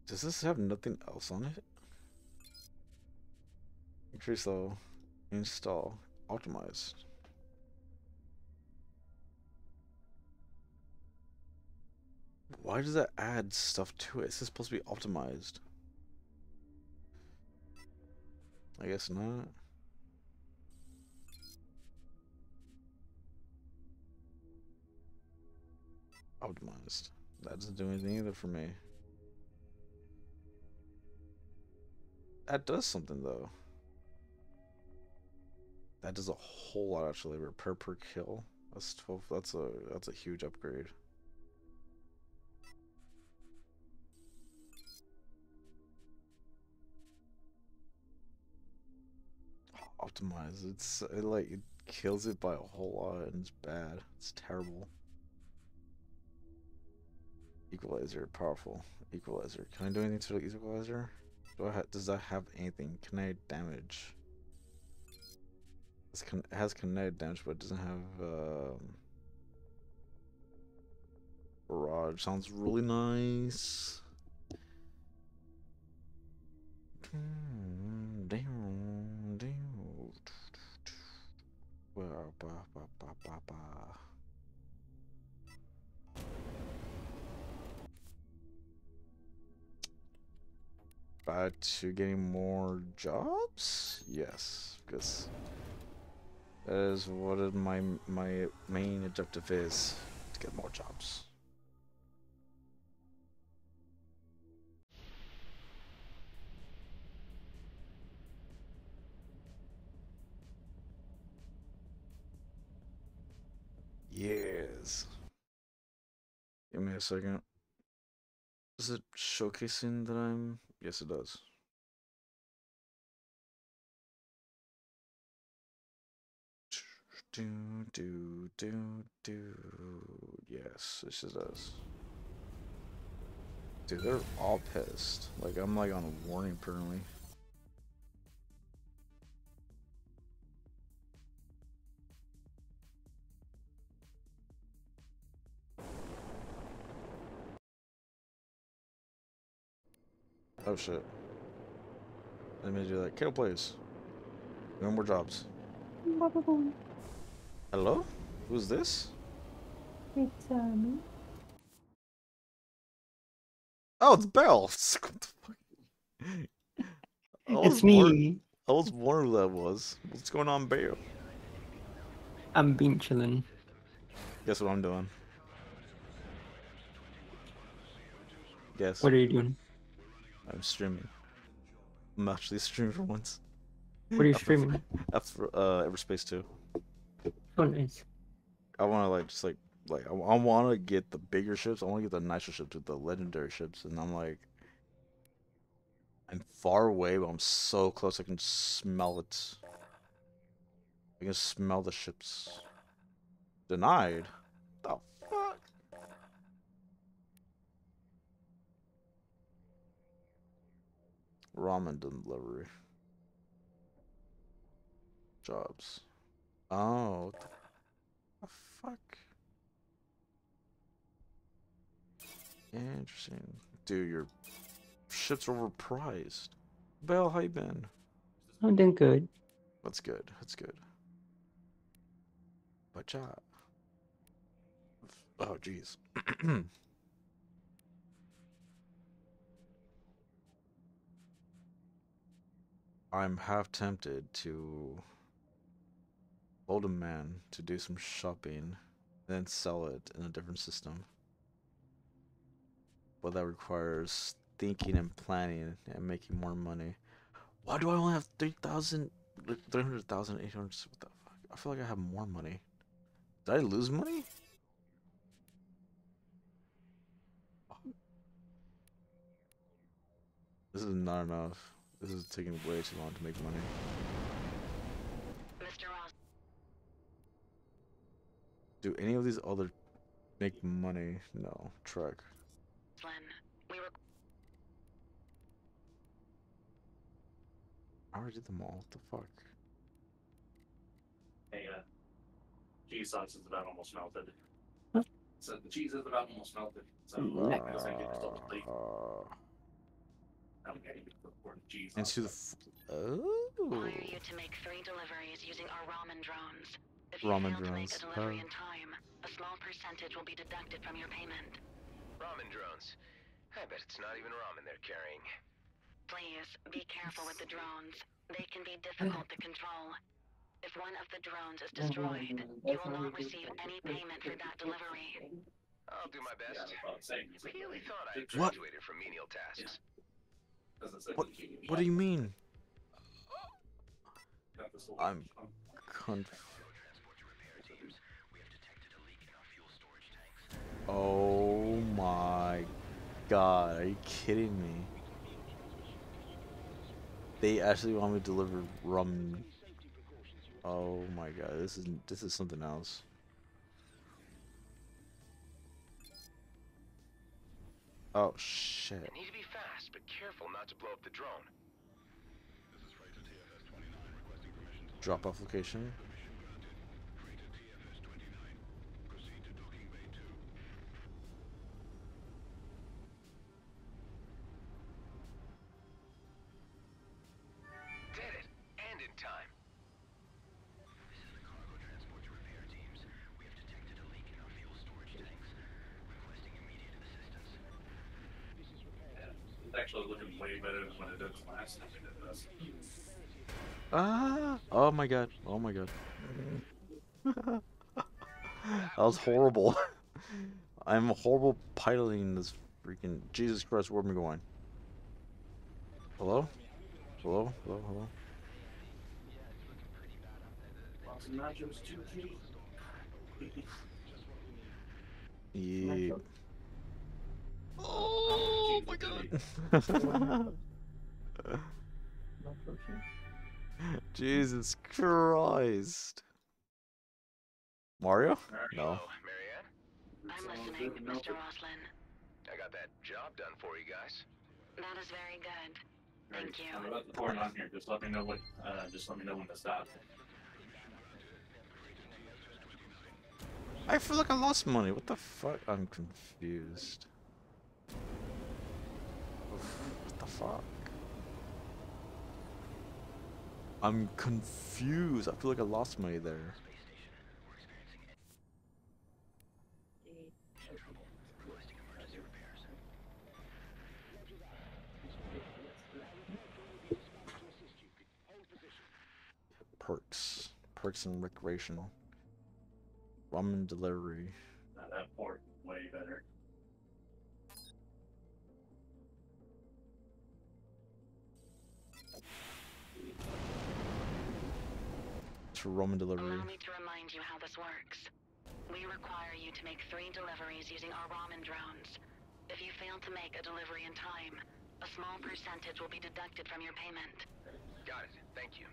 Does this have nothing else on it? Increase though. Install. Optimized. Why does that add stuff to it? Is this supposed to be optimized? I guess not. Optimized. That doesn't do anything either for me. That does something though. That does a whole lot actually. Repair per kill. That's twelve. That's a that's a huge upgrade. Optimized. It's it, like it kills it by a whole lot and it's bad. It's terrible. Equalizer, powerful. Equalizer. Can I do anything to the equalizer? Do I does that have anything? Can I damage. it has kinetic damage, but it doesn't have um, barrage. Sounds really nice. Hmm, ba, ba, ba, ba, ba. But to getting more jobs? Yes, because that is what my my main objective is to get more jobs. Yes. Give me a second. Is it showcasing that I'm? Yes, it does. Do do do do. Yes, this is does. Dude, they're all pissed. Like I'm like on a warning currently. Oh shit. Let me do that. Kill please. No more jobs. Hello? Who's this? It's uh, me. Oh, it's Belle. [LAUGHS] What the fuck? I was It's wondering- me. I was wondering who that was. What's going on, Bale? I'm been chilling. Guess what I'm doing? Guess. What are you doing? I'm streaming. I'm actually [LAUGHS] streaming for once. What are you After- streaming? After uh, Everspace 2. Oh, nice. I want to like just like like I, want to get the bigger ships. I want to get the nicer ships with the legendary ships, and I'm like, I'm far away, but I'm so close. I can smell it. I can smell the ships. Denied. The fuck. Ramen delivery. Jobs. Oh, what the fuck? Interesting. Dude, your ship's overpriced. Bell, how you been? I'm doing good. That's good. That's good. But job. Oh, jeez. [CLEARS THROAT] I'm half tempted to hold a man to do some shopping, then sell it in a different system. But that requires thinking and planning and making more money. Why do I only have 3,000, 300,000, 800? What the fuck? I feel like I have more money. Did I lose money? This is not enough. This is taking way too long to make money. Mr. Ross, Do any of these other make money? No. Truck. Lynn, we were I already did them all. What the fuck? Hey, uh, cheese sauce is about almost melted. Huh? So the cheese is about almost melted. So Mm, I guess I could just double plate. Okay, you the into the. F- oh. require you to make three deliveries using our ramen drones. If you Ramen fail to make a drones, delivery huh? in time, a small percentage will be deducted from your payment. Ramen drones. I bet it's not even ramen they're carrying. Please, be careful with the drones. They can be difficult to control. If one of the drones is destroyed, you will not receive any payment for that delivery. I'll do my best. Yeah, well, same. It's like- Really thought I it's- What? from menial tasks. Doesn't say What- What do you mean? I'm conf- Oh my god, are you kidding me? They actually want me to deliver rum. Oh my god, this is this is something else. Oh shit. Careful not to blow up the drone. Drop off location. Oh my god. Oh my god. [LAUGHS] that was horrible. [LAUGHS] I'm horrible piloting this freaking Jesus Christ, where am I going? Hello? Hello? Hello? Hello? Lots of nachos too, G. Yeah. Oh my god. [LAUGHS] [LAUGHS] Jesus Christ. Mario? No. Hello, Marianne. I'm listening, Mr. Roslin. I got that job done for you guys. That is very good. Thank you. I'm about to pour it on here. Just let me know what. Uh, just let me know when to stop. I feel like I lost money. What the fuck? I'm confused. Oof, What the fuck? I'm confused. I feel like I lost money there. Perks. Perks and recreation. Ramen delivery. Now that port way better. To ramen delivery. Allow me to remind you how this works. We require you to make three deliveries using our ramen drones. If you fail to make a delivery in time, a small percentage will be deducted from your payment. Got it. Thank you.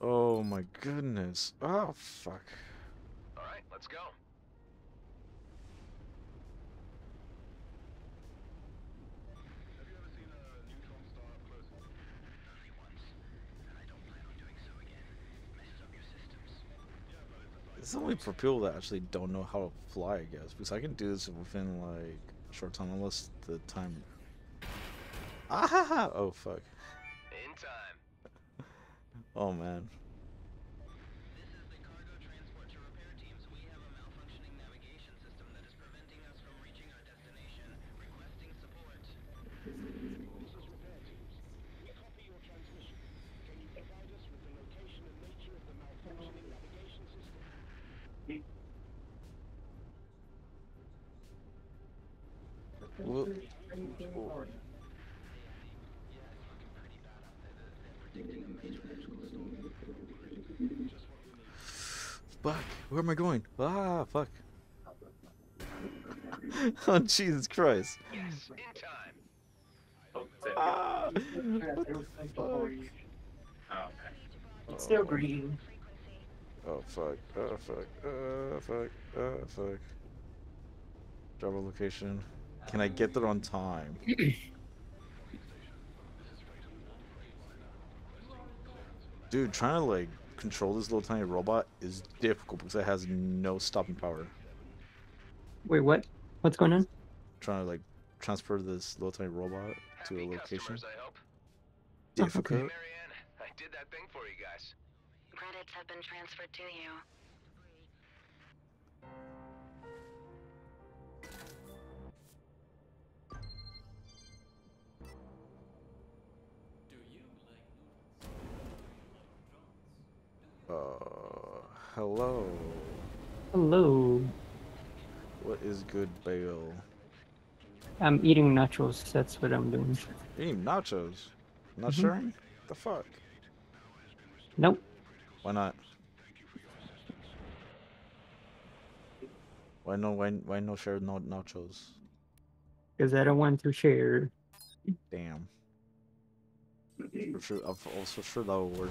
Oh my goodness. Oh fuck. All right, let's go. It's only for people that actually don't know how to fly, I guess. Because I can do this within like a short time, unless the time. Ah ha ha! Oh fuck. In time. [LAUGHS] Oh man. Well, fuck. Where am I going? Ah, fuck. [LAUGHS] oh Jesus Christ. Yes, in time. Oh, Ah, what the fuck? oh, okay. It's still green. Oh fuck. Oh fuck. Oh fuck. Oh fuck. Driver location. Can I get there on time? [CLEARS THROAT] Dude, trying to like control this little tiny robot is difficult because it has no stopping power. Wait, what? What's going on? Trying to like transfer this little tiny robot to a location. customers, I hope. Oh, difficult. Marianne, I did that thing for you guys. Credits have been transferred to you. Uh, hello. Hello. What is good bail? I'm eating nachos. That's what I'm doing. Eating nachos? Not Mhm. sharing? The fuck? Nope. Why not? Why no? Why why no share no nachos? Because I don't want to share. Damn. Sure, I'm also sure that will work.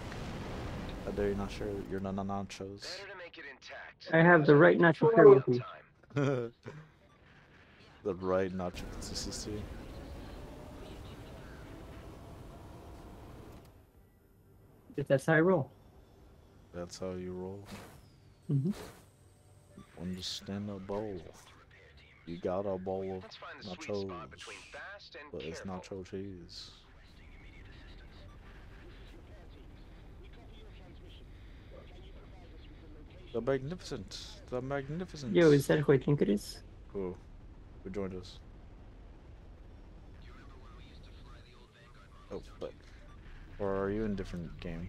I dare you not share your na na nachos. Better to make it intact. I have the right nacho Real curry. time. [LAUGHS] the right nacho consistency. That's how I roll. That's how you roll. hmm Understandable. You got a bowl of Let's find the sweet nachos, spot between fast and but it's nacho cheese. The magnificent. The magnificent. Yo, is that who I think it is? Who? Who joined us? Oh, but. Or are you in different game?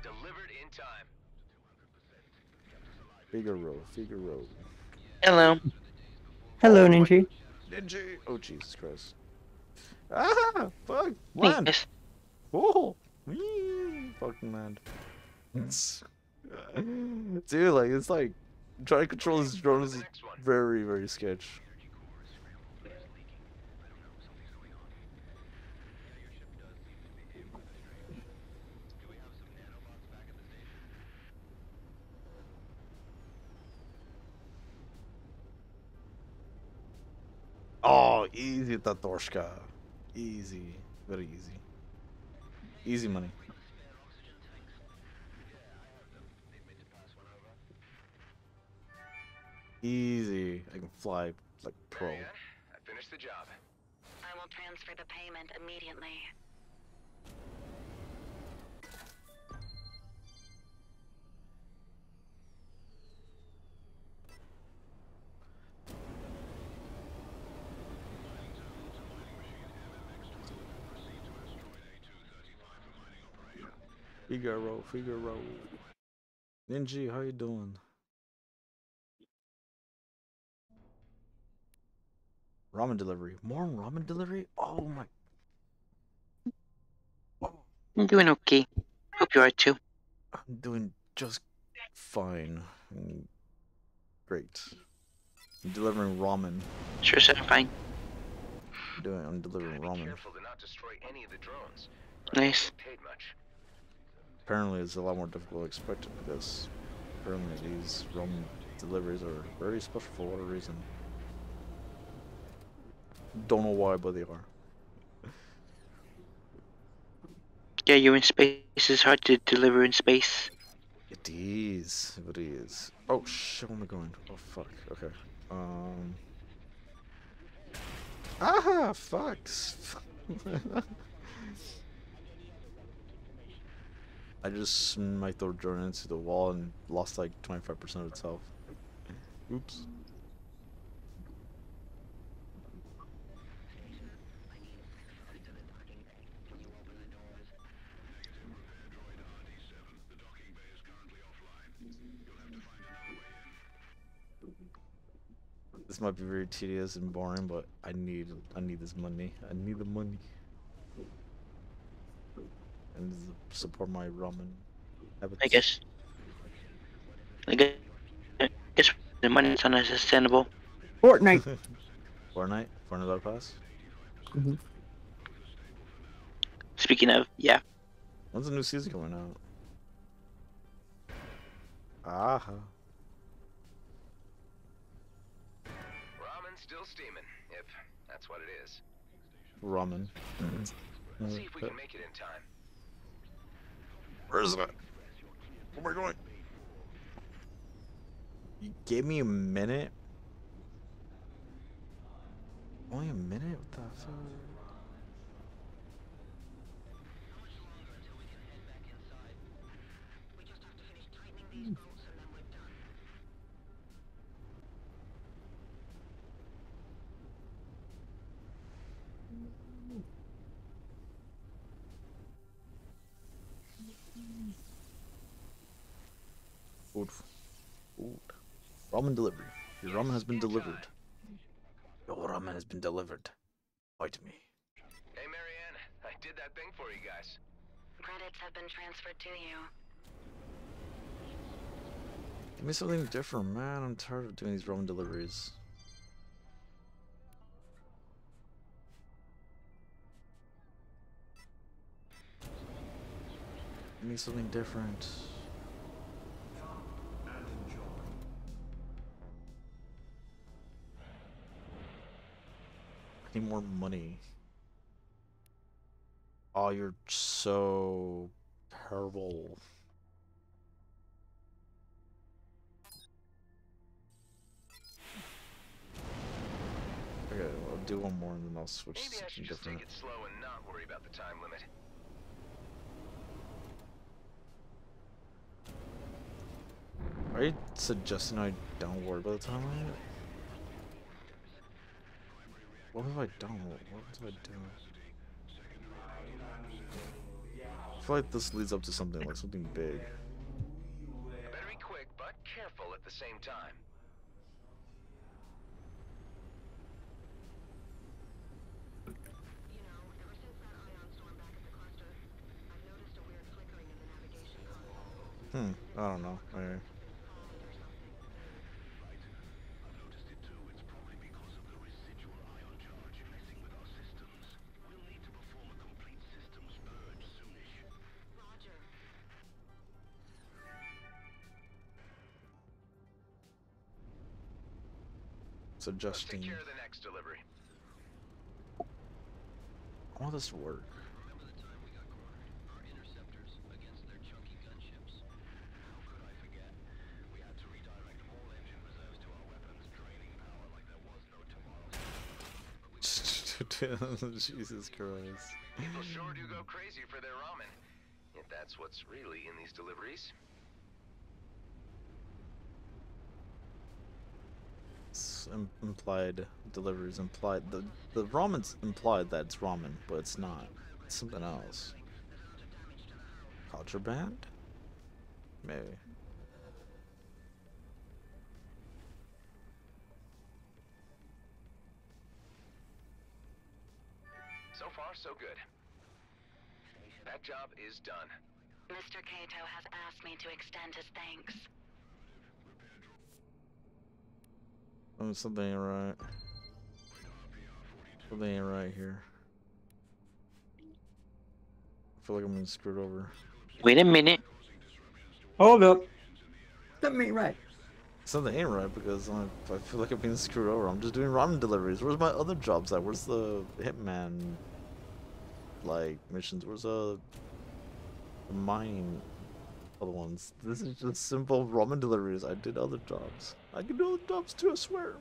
Delivered in time. Figaro, Figaro. Hello. Hello, Ninja. Ninja! Oh, Jesus Christ. [LAUGHS] Ah! Fuck! Land! Yes. Oh! Whee! Fucking land. [LAUGHS] Dude, like, it's like, trying to control this drone is very, very sketch. Oh, easy Tatoshka. Easy. Very easy. Easy money. Easy. I can fly like pro. Marianne, uh, I finished the job. I will transfer the payment immediately. Figaro, Figaro. Ninja, how you doing? Ramen delivery. More ramen delivery? Oh my. I'm doing okay. Hope you are too. I'm doing just fine. Great. I'm delivering ramen. Sure sound fine. I'm doing. I'm delivering ramen. careful to not destroy any of the drones. Nice. Apparently, it's a lot more difficult than expected because apparently these ramen deliveries are very special for whatever reason. Don't know why, but they are. Yeah, you're in space. It's hard to deliver in space. It is. It is. Oh shit! Where am I going? Oh fuck. Okay. Um. Ah, fuck. [LAUGHS] I just smite the drone into the wall and lost like 25% of itself. Oops. This might be very tedious and boring, but I need I need this money. I need the money. And this is to support my ramen habits. I guess. I guess. I guess the money's unsustainable. Fortnite. [LAUGHS] Fortnite? Fortnite Battle Pass? Mhm. Speaking of, yeah. When's the new season coming out? Aha. Steaming, if that's what it is. Ramen. Let's see if we can make it in time. Where is it? Where am I going? You gave me a minute? Only a minute? What the fuck? Food. Food. Ramen delivery. Your ramen has been delivered. Your ramen has been delivered. Fight me. Hey, Marianne, I did that thing for you guys. Credits have been transferred to you. Give me something different, man. I'm tired of doing these ramen deliveries. Give me something different. Need more money. Oh, you're so terrible. Okay, I'll do one more and then I'll switch to Maybe I should just different. take it slow and not worry about the time limit. Are you suggesting I don't worry about the timeline? What if I don't? What do I do? I feel like this leads up to something, like something big. Better be quick, but careful at the same time. Hmm, I don't know. Take care of the next delivery. I want this to work. [LAUGHS] Jesus Christ. People sure do go crazy for their ramen. If that's what's really in these deliveries. It's im- implied deliveries implied the the ramen's implied that it's ramen, but it's not. It's something else. Contraband? Maybe. So far, so good. That job is done. Mr. Kato has asked me to extend his thanks. Oh, something ain't right. Something ain't right here. I feel like I'm getting screwed over. Wait a minute. Hold up. That ain't right. Something ain't right because I, I feel like I'm being screwed over. I'm just doing ramen deliveries. Where's my other jobs at? Where's the hitman like missions? Where's uh, the mining other ones? This is just simple ramen deliveries. I did other jobs. I can do the jobs too. I swear.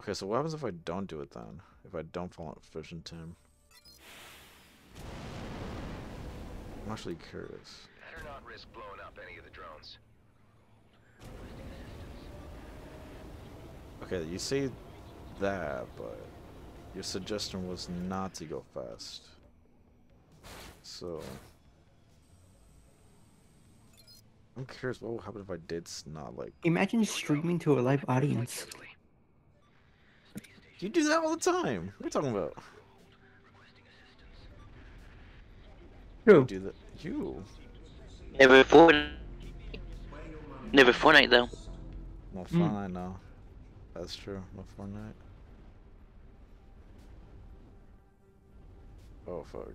Okay, so what happens if I don't do it then? If I don't follow Fish and Tim? I'm actually curious. Better not risk blowing up any of the drones. Okay, you say that, but your suggestion was not to go fast. So I'm curious what would happen if I did s- not like Imagine streaming to a live audience. you do that all the time. What are you talking about? Who? You do that you. Never Fortnite. Never Fortnite though. No Mm. No. That's true. No Fortnite. Oh fuck.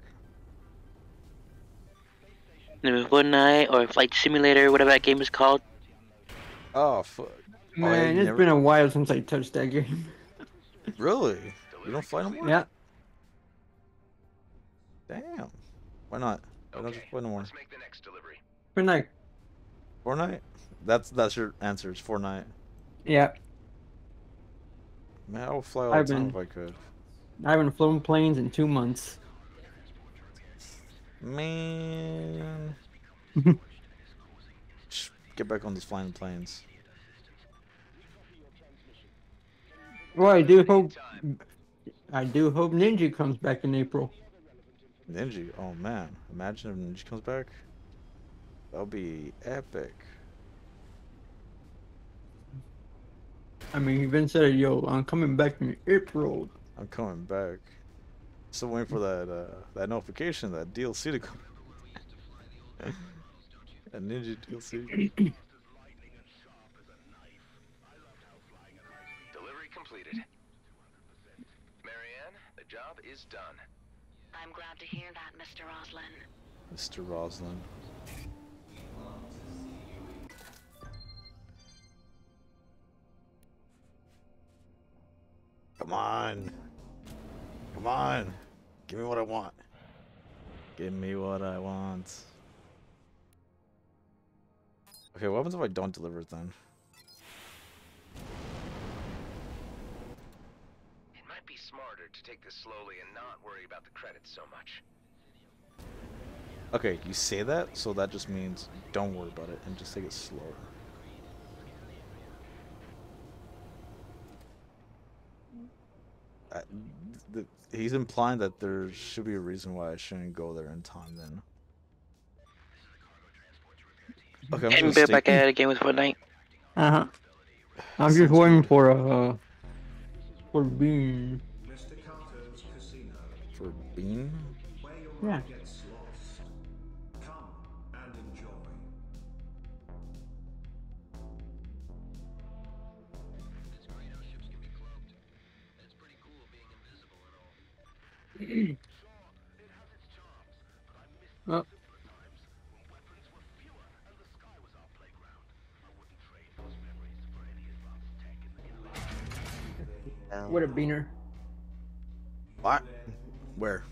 Never Fortnite or Flight Simulator, whatever that game is called. Oh fuck. Oh, Man, you it's never- been a while since I touched that game. [LAUGHS] Really? You don't fly no more? yeah. Damn. Why not? Why not just play no more? Let's make the next delivery. Good. Fortnite? That's that's your answer. It's Fortnite. Yeah. Man, I would fly all I've the time been- if I could. I haven't flown planes in two months. Man. Get back on these flying planes. Well, I do hope. I do hope Ninja comes back in April. Ninja. Oh man. Imagine if Ninja comes back. That'll be epic. I mean, he even said, "Yo, I'm coming back in April." I'm coming back. Still waiting for that uh, that notification, that DLC to come. [LAUGHS] that Ninja DLC. [CLEARS THROAT] Delivery completed. Marianne, the job is done. I'm glad to hear that, Mr. Roslin. Mr. Roslin. Come on. Come on. Give me what I want. Give me what I want. Okay, what happens if I don't deliver it then? It might be smarter to take this slowly and not worry about the credits so much. Okay, you say that, so that just means don't worry about it and just take it slower. Uh, th- he's implying that there should be a reason why I shouldn't go there in time then. Okay, I'm And just be gonna back at it again with Fortnite. Uh huh. [LAUGHS] I'm just waiting for uh for Bean. for Bean. Yeah. Oh. What a beaner. What? Where?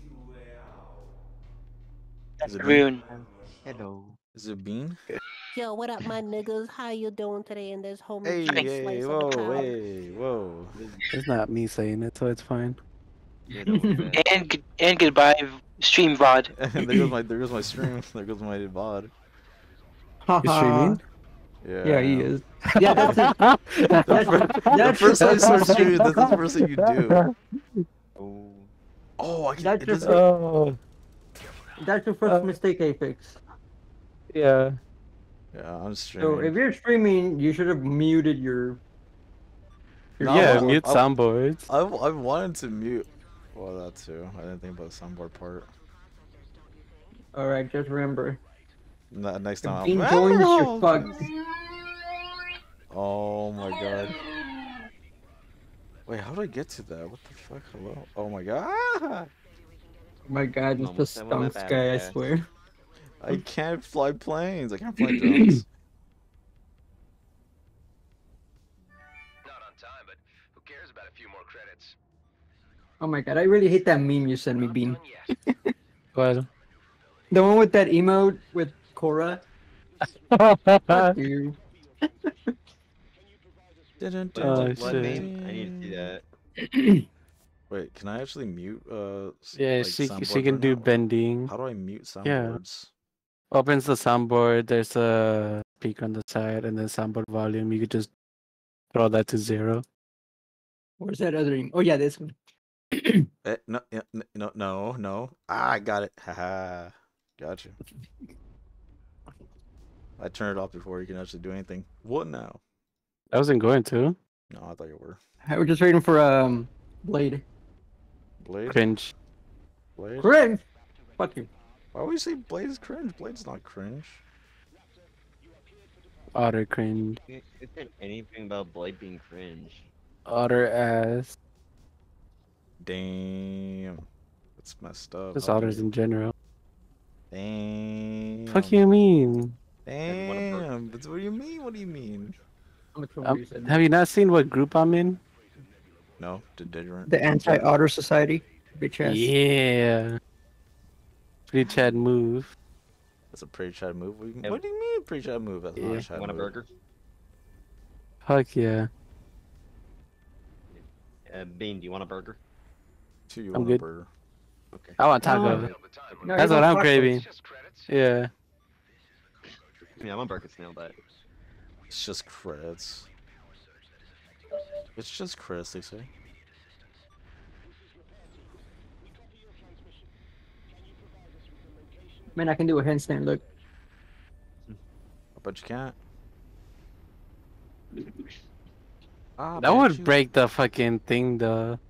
Is it Bean? Rune. Um, hello. Is it Bean? Yo, what up, my niggas? How you doing today in this homie Hey, chicken hey, whoa, hey, whoa. It's not me saying it, so it's fine. And good- and goodbye stream VOD. [LAUGHS] There goes my there goes my stream. [LAUGHS] There goes my VOD. You streaming? Yeah. Yeah, he is. [LAUGHS] Yeah, that's it. the, fir- the first time you start streaming, that's the first thing you do. Oh. Oh, I can. That's It just, doesn't, Oh, that's your first Uh, mistake, Apex. yeah. yeah, I'm streaming. So if you're streaming, you should have muted your. your yeah, I- mute I- soundboards. I I wanted to mute. Well, that too. I didn't think about the soundboard part. All right, just remember. Ne- Next time. Bean I'll... joins, Oh, you're fucked. Oh my god. Wait, how did I get to that? What the fuck? Hello? Oh my god. Oh my god, it's the Almost done stunts guy, I swear. I can't fly planes. I can't fly [CLEARS THROAT] drones. Oh my god, I really hate that meme you sent me, Bean. [LAUGHS] Well, The one with that emote with Cora. Fuck you. Dun, dun, Oh, dun, what dun, name? I need to see that. [CLEARS THROAT] Wait, can I actually mute? Uh, yeah, like, she she can do now? bending. How do I mute soundboards? Yeah. Opens the soundboard. There's a speaker on the side, and then soundboard volume. You could just throw that to zero. Where's that other email? Oh yeah, this one. Eh, no, no, no, no. Ah, I got it. Haha. Gotcha. I turned it off before you can actually do anything. What now? I wasn't going to. No, I thought you were. I was just waiting for um Blade. Blade? Cringe. Blade? Cringe. Fuck you. Why would you say Blade is cringe? Blade's not cringe. Otter cringe. Is there anything about Blade being cringe? Otter ass. Damn. That's messed up. Just How otters in general. Damn. Fuck you mean? Damn. But what do you mean? What do you mean? I'm gonna throw Um, have you not seen what group I'm in? No, degenerate. The Anti-Otter Society. Bitch ass. Yeah. Pretty Chad move. That's a pretty chat move. What do you, what do you mean pretty chat move? That's not Yeah. a chat Want a burger? Fuck yeah. Uh, Bean, do you want a burger? Two, you I'm want good. a burger. Okay. I want taco. No, That's what I'm craving. Yeah. Yeah, I want burger snail, but It's just credits. It's just credits, they say. Man, I can do a handstand. Look. I bet you can't. [LAUGHS] Ah, That would you- break the fucking thing though.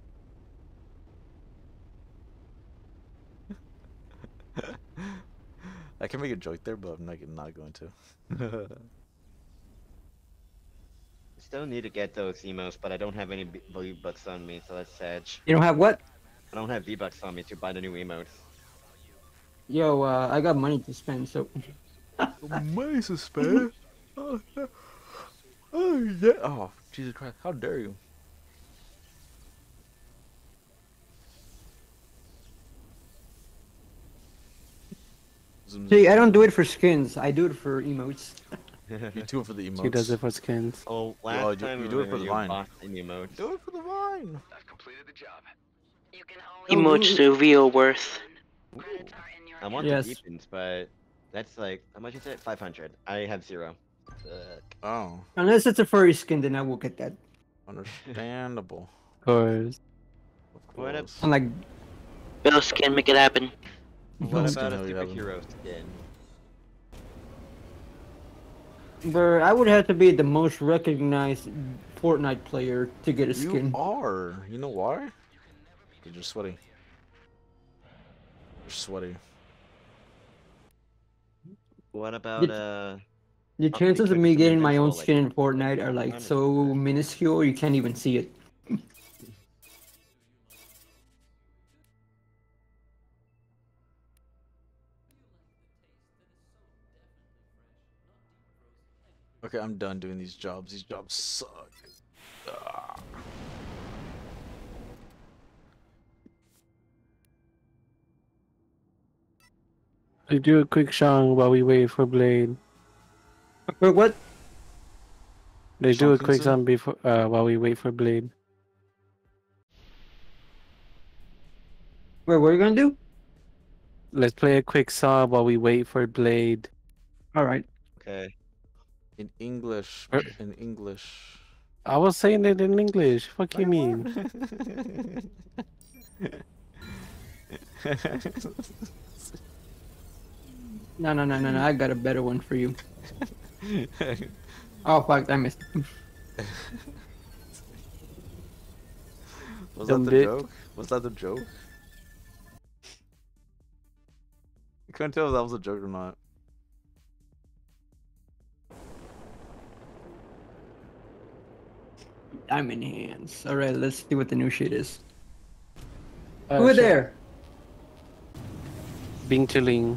I can make a joke there, but I'm not, not going to. [LAUGHS] still need to get those emotes, but I don't have any V bucks on me, so that's sad. You don't have what? I don't have V bucks on me to buy the new emotes. Yo, uh, I got money to spend, so. [LAUGHS] Money to spare? oh, oh, yeah. Oh, Jesus Christ. How dare you? Zoom, See, I don't do it for skins. I do it for emotes. [LAUGHS] You do it for the [LAUGHS] emotes. She does it for skins. Oh, last you- time you do it for the you Vine. bought the emotes. Do it for the vine. I've completed the job. You can only Emotes the real worth. credits are in your I want Yes. the deepens, but that's like how much is it? Five hundred. I have zero. Fuck. Oh, Unless it's a furry skin, then I will get that. understandable. Of course. Of What up? course. I'm like, Bill skin, make it happen. What Skin about a how you have 'em. superhero skin? bro, I would have to be the most recognized Fortnite player to get a skin. You skin. are. You know why? Because you're sweaty. You're sweaty. What about Did- uh? The chances of me getting my own invincible, like, skin in Fortnite are like so minuscule you can't even see it. Okay, I'm done doing these jobs. These jobs suck. Ah. We do a quick song while we wait for Blade. For what? They do a Song quick consent? song before uh while we wait for Blade. Wait, what are you gonna do? Let's play a quick song while we wait for Blade. All right. Okay. In English. Er- In English. I was saying it in English. Fuck you mean? [LAUGHS] No, no, no, no, no. I got a better one for you. Oh fuck, I missed. [LAUGHS] Was Dumb that the bitch. joke? Was that the joke? [LAUGHS] I couldn't tell if that was a joke or not. Diamond hands. All right, let's see what the new shit is. Uh, Who are shit. there? Bing chilling.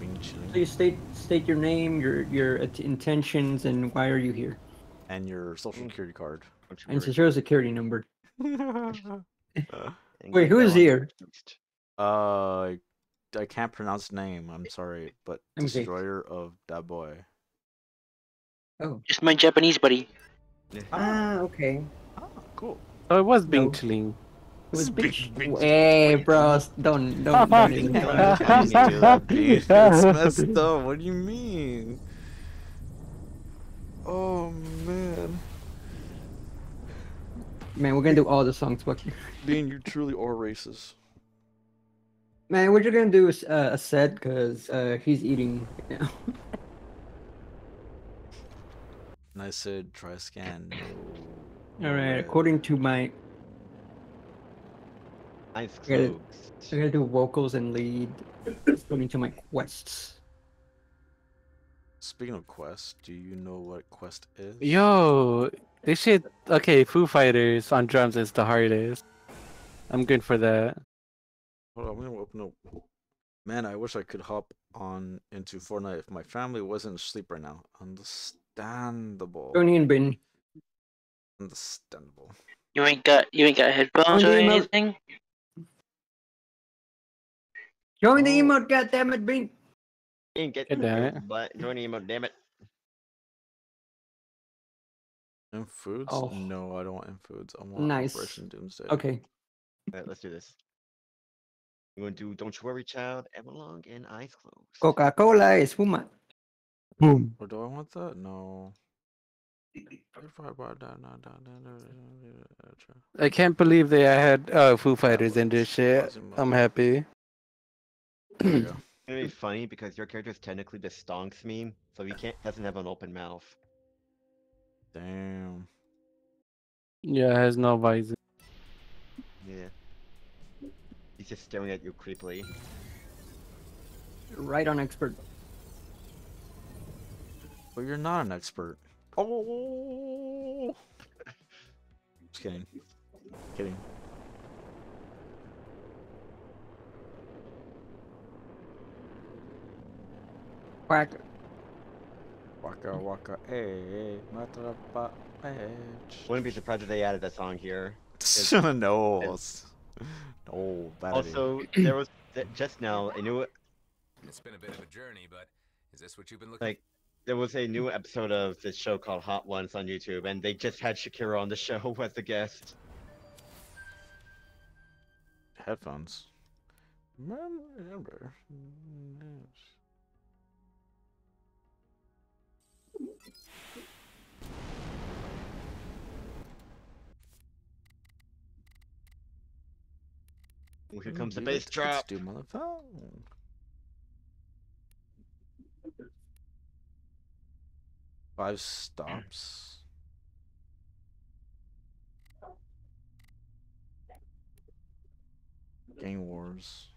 Being chilling. Please state state your name, your your intentions, and why are you here, And your social security card. And social security number. And [LAUGHS] Wait, get who that is one here? Uh, I- I can't pronounce name. I'm sorry, but Let me see. destroyer of that boy. Oh. It's my Japanese buddy. Ah, okay. Ah, cool. Oh, it was Bing No. chilling. It was Big- bitch. big- Hey, bro, don't don't. don't even Why try. would you do that. It's messed up. What do you mean? Oh man, Man, we're gonna do all the songs, fuck you. Bean, you truly are racist. Man, what you're gonna do is uh, a set because uh, he's eating right now. And I said try scan. All right, according to my, Eyes I gotta. I gotta do vocals and lead according to my quests. Speaking of quests, do you know what quest is? Yo, this shit. Okay, Foo Fighters on drums is the hardest. I'm good for that. Hold on, I'm gonna open up. Man, I wish I could hop on into Fortnite if my family wasn't asleep right now. Understandable. Tony and Ben. Understandable. You ain't got you ain't got headphones or yeah, no. anything. Join the emote, goddammit, Ben. Ain't get God damn it. But join the emote, damn it. In foods? Oh. No, I don't want in foods. I want Nice. Operation Doomsday. Okay. Alright, let's do this. We're gonna do Don't You Worry Child, Everlong, and Eyes Closed. Coca-Cola espuma. Boom. Or do I want that? No. I can't believe they had uh, Foo Fighters in this shit. I'm happy. There we [CLEARS THROAT] go. It's gonna be funny because your character is technically the stonks meme, so he can't doesn't have an open mouth. Damn. Yeah, it has no visor. Yeah. He's just staring at you creepily. Right on expert. But you're not an expert. Oh. [LAUGHS] Just kidding. Kidding. Quack. Waka waka eh, matrapa edge. Wouldn't be surprised if they added that song here. [LAUGHS] no. it's- No, bad. Also, there was just now a new It's been a bit of a journey, but is this what you've been looking like there was a new episode of this show called Hot Ones on YouTube, and they just had Shakira on the show [LAUGHS] as the guest. headphones. Remember. Here comes the bass drop. to do phone. Five stops. Game Wars.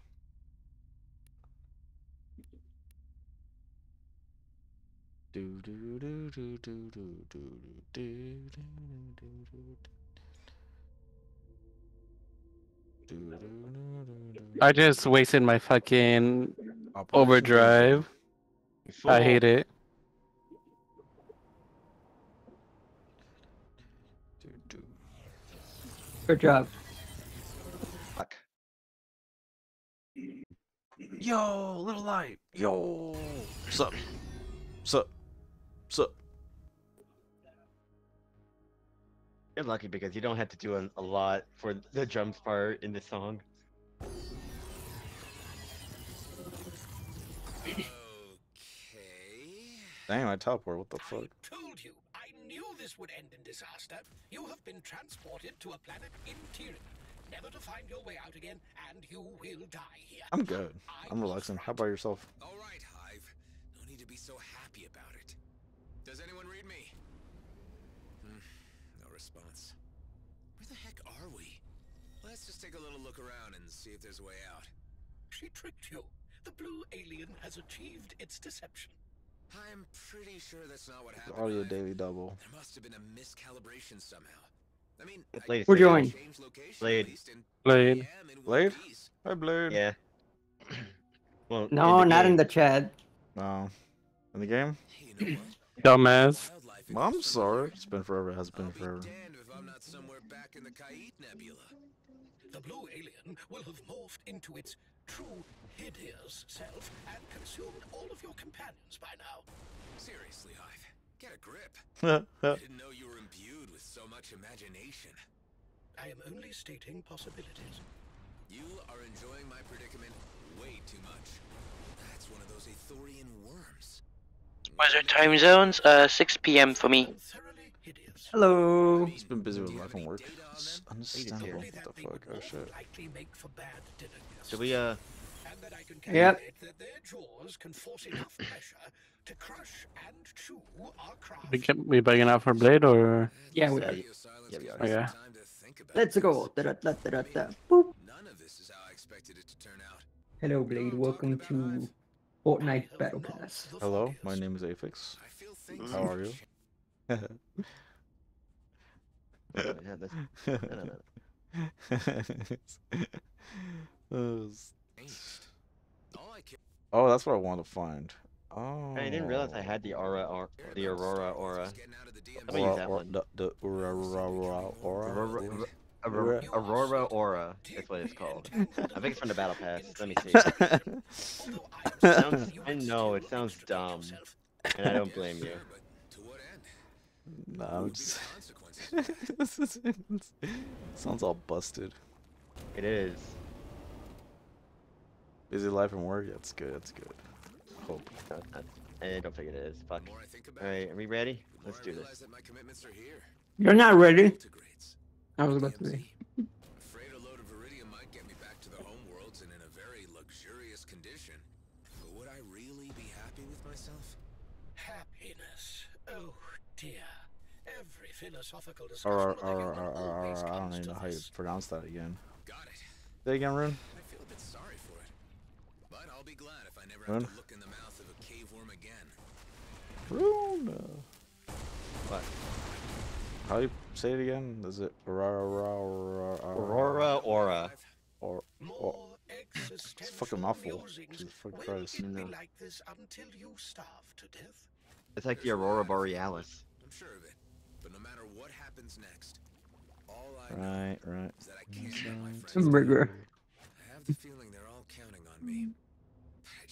Do do do do do do do do do do do do do do do do. I just wasted my fucking overdrive. I hate it. Good job. Fuck. Yo, little light. Yo. Sup. Sup. Sup. You're lucky because you don't have to do a, a lot for the drums part in the song. Okay. Damn, I teleport. What the fuck? Told you, I knew this would end in disaster. You have been transported to a planet in Tyranny, never to find your way out again, and you will die here. I'm good. I'm relaxing. How about yourself? All right, Hive. No need to be so happy about it. Does anyone read me? Hmm, no response. Where the heck are we? Let's just take a little look around and see if there's a way out. She tricked you. The blue alien has achieved its deception. I'm pretty sure that's not what happened. Audio daily double. There must have been a miscalibration somehow. I mean, I Blade, We're I joined. changed location at Blade. Blade. I am in one Blade? Hi, Blade. Yeah. [CLEARS THROAT] well, No, not in the chat. No. In the game? You know? [CLEARS THROAT] Dumbass. Wildlife Well, I'm sorry. It's been forever. It has been forever. if I'm not somewhere back in the Khait Nebula. The blue alien will have morphed into its true hideous self and consumed all of your companions by now. Seriously, Hive, get a grip. [LAUGHS] I didn't know you were imbued with so much imagination. I am only stating possibilities. You are enjoying my predicament way too much. That's one of those Aethorian worms. What's our time zones? Uh, 6 p.m. for me. Hello. He's been busy with life and work. It's understandable. What the fuck? Oh shit. So we, uh... yep. We can we banging out for blade or yeah we are. Yeah, we are. Okay. Let's go. Da, da, da, da, da. Boop. None of this is how I expected it to turn out. Hello, Blade. Welcome to Fortnite Battle Pass. Hello, my name is Apex. How are you? [LAUGHS] [LAUGHS] oh, that's what I want to find. Oh. I didn't realize I had the aura or the aurora aura. Let me use that one. The, the aurora aura aura. Aurora, Aurora Aura. That's what it's called. I think it's from the Battle Pass. Let me see. I know it sounds dumb, and I don't blame you. Just... sounds all busted. It is. Busy life and work. That's good. That's good. Hope. No. I don't think it is. Fuck. The more I think about All right, are we ready? Let's do this. that my commitments are here. You're not ready. I was about to say. [LAUGHS] Afraid a load of iridium might get me back to the home and in a very luxurious condition. But would I really be happy with myself? Happiness. Oh dear. Every philosophical discussion or, with a or, human or, or, I don't even know how you pronounce that again. Got it. Say again, Rune. I'll be glad if I never Rune? have to look in the mouth of a cave worm again. Rune. What? How do you say it again? Is it aurora, aurora, Aurora aura. or More or it's existential fucking mouthful. musings. Jesus fucking Will Christ. it be No. like this until you starve to death? It's like the aurora borealis. I'm sure of it. But no matter what happens next, all I know Right, right. is that I can't let my friends Some down. rigor. I have the feeling they're all counting on me.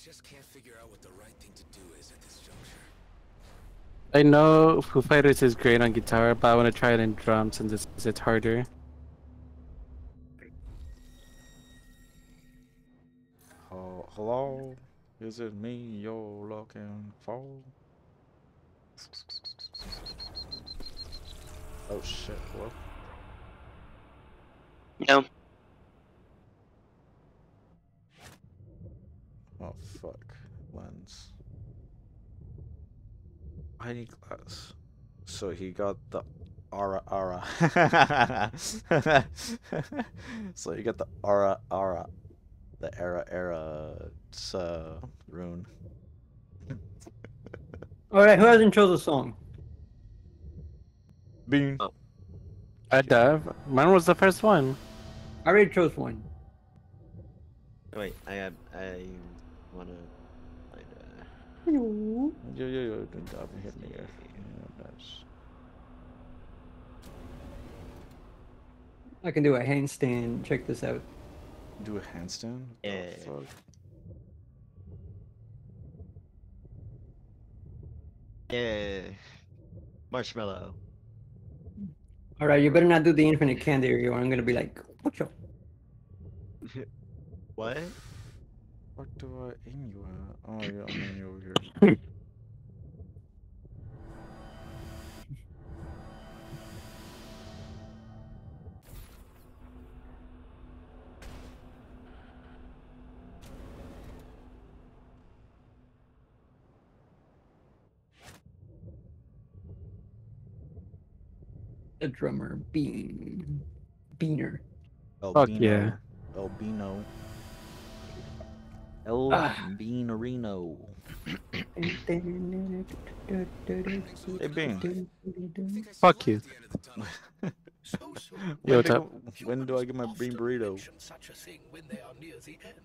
I just can't figure out what the right thing to do is at this juncture. I know Foo Fighters is great on guitar, but I want to try it in drums since it's, it's harder. Hello? Is it me you're looking for? Oh shit, hello? No. Oh fuck. Lens. I need glass. So he got the aura aura. [LAUGHS] so you got the aura aura. The era era uh, rune. All right, who hasn't chose a song? Bean. I dive. Mine was the first one. I already chose one. Wait, I have. I wanna find a. Yo yo yo, don't stop and hit me. Yeah, yeah, that's- I can do a handstand. Check this out. Do a handstand? What the Yeah. fuck? Yeah. Marshmallow. All right, you better not do the infinite candy or I'm gonna be like, what your? [LAUGHS] What? What do I aim you at? Oh yeah, I'm aiming you over here. [LAUGHS] The drummer, Bean, Beaner. Fuck yeah. Albino. El Ah. Beanerino. Hey Bean. Fuck you. when, Yo, do what's I- when do I get my bean burrito? Such a thing when they are near the end.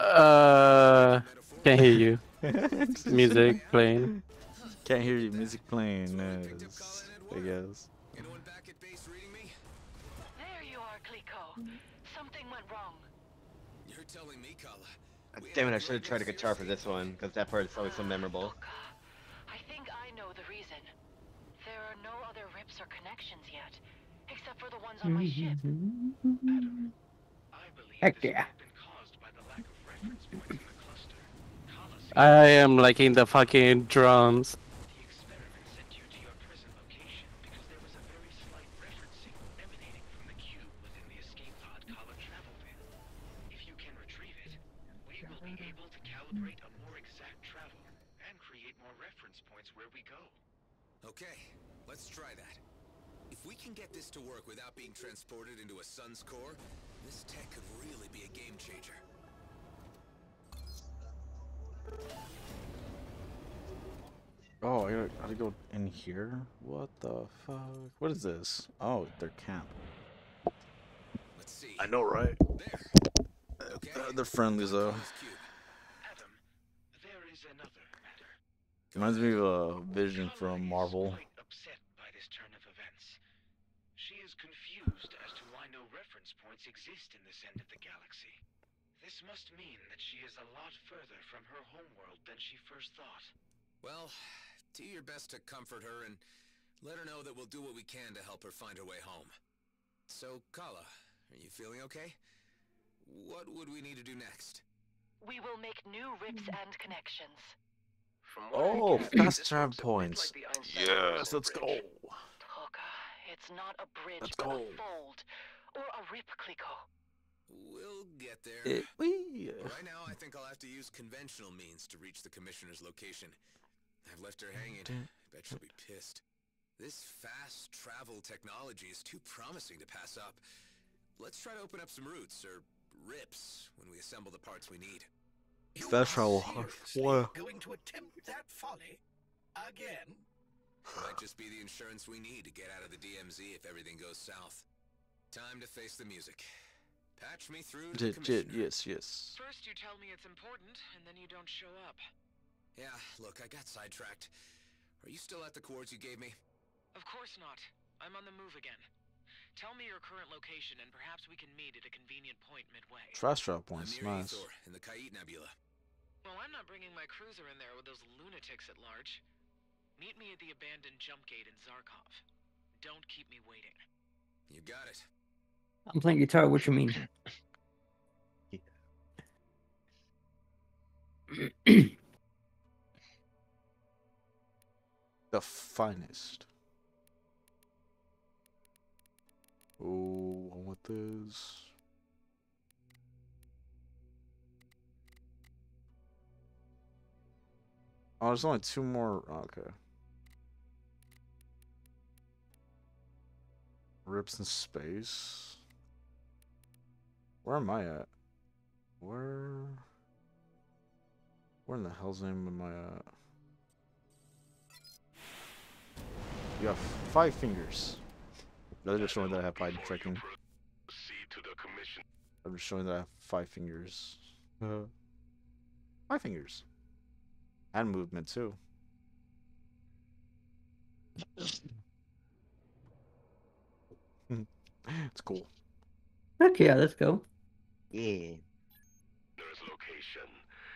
Uh, can't hear you. [LAUGHS] Music playing. Can't hear you. Music playing. Yes, I guess. There you are, Clico. Something went wrong. You're telling me, Kala. Damn it! I should have tried a guitar for this one because that part is always so memorable. I think I know the reason. There are no other rips or connections yet, except for the ones on my mm-hmm. ship. Heck yeah. I am liking the fucking drums. If you can retrieve it, we will be able to calibrate a more exact travel and create more reference points where we go. Okay, let's try that. If we can get this to work without being transported into a sun's core, this tech could really be a game changer. Oh, I gotta, gotta go in here? What the fuck? What is this? Oh, their camp. Let's see. I know, right? Uh, they're friendly though. There is another matter. Reminds me of a vision from Marvel. upset by this turn of events. She is confused as to why no reference points exist in this end of the galaxy. This must mean that she is a lot further from her homeworld than she first thought. Well, do your best to comfort her and let her know that we'll do what we can to help her find her way home. So, Kala, are you feeling okay? What would we need to do next? We will make new rips and connections. Oh, fast travel points. Yes, let's go. Toka, it's not a bridge, Let's but go. a fold. Or a rip, Clico. We'll get there. Eh, wee. But Right now, I think I'll have to use conventional means to reach the commissioner's location. I've left her hanging. Bet she'll be pissed. This fast travel technology is too promising to pass up. Let's try to open up some routes, or rips, when we assemble the parts we need. Fast travel. Wow. Going to attempt that folly again? Might just be the insurance we need to get out of the DMZ if everything goes south. Time to face the music. Patch me through to the J- j- yes, yes. First you tell me it's important, and then you don't show up. Yeah, look, I got sidetracked. Are you still at the cords you gave me? Of course not. I'm on the move again. Tell me your current location, and perhaps we can meet at a convenient point midway. Fast travel I'm points. near Nice. Ethor, in the Khait Nebula. Well, I'm not bringing my cruiser in there with those lunatics at large. Meet me at the abandoned jump gate in Zarkov. Don't keep me waiting. You got it. I'm playing guitar. What you mean? [CLEARS THROAT] [CLEARS THROAT] the finest. Oh, I want this. Oh, there's only two more. oh, Okay. Rips in space. Where am I at? Where? Where in the hell's name am I at? You have five fingers. They're just showing that I have five freaking. I'm just showing that I have five fingers. Uh, five fingers. And movement too. [LAUGHS] it's cool. Heck yeah, let's go. Yeah.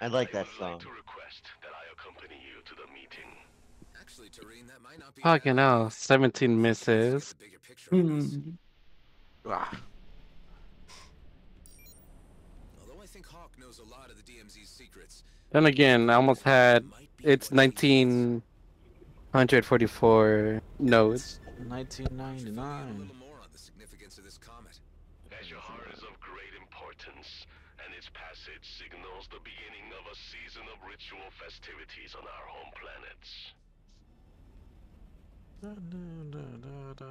I like that song. Actually, Tareen, that might not be Fucking hell, 17 misses. Hmm. Ah. Although I think Hawk knows a lot of the DMZ's secrets, Then again, I almost had it's 1944 nodes. 1999. Ejohar is of great importance, and its passage signals the beginning of a season of ritual festivities on our home planets. Da, da, da.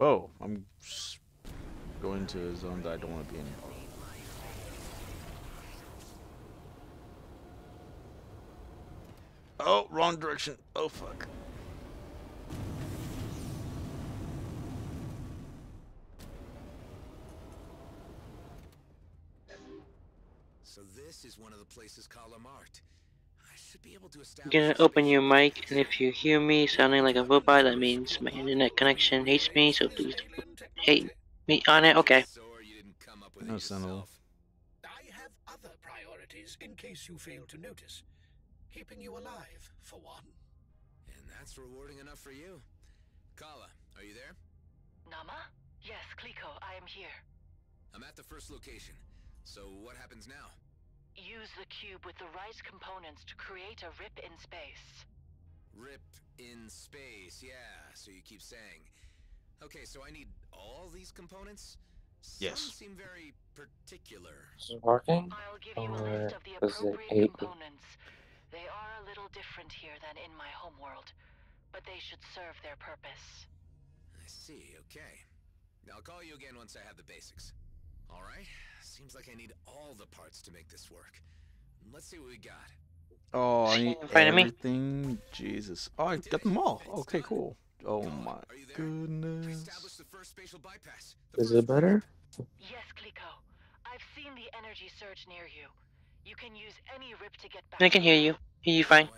Oh, I'm going to a zone that I don't want to be in. Oh, wrong direction. Oh, fuck. so this is one of the places Kala marked. I should be able to I'm gonna open your mic, and if you hear me sounding like a robot, that means my internet connection hates me, so please hate me on it. Okay. No, Sentinel. I have other priorities in case you fail to notice. Keeping you alive, for one. And that's rewarding enough for you. Kala, are you there? Nama? Yes, Kliko, I am here. I'm at the first location. So what happens now? Use the cube with the right components to create a rip in space. Rip in space, yeah, so you keep saying. Okay, so I need all these components? Some Yes. seem very particular. Is it working? I'll give you a list of the is it appropriate eight? components. They are a little different here than in my homeworld, but they should serve their purpose. I see, okay. I'll call you again once I have the basics. Alright, seems like I need all the parts to make this work. Let's see what we got. Oh, I need in front of me? everything. Jesus. Oh, I got them all. Okay, cool. Oh my goodness. Is it better? Yes, Kliko. I've seen the energy surge near you. You can use any rip to get back. I can hear you. Hear you fine.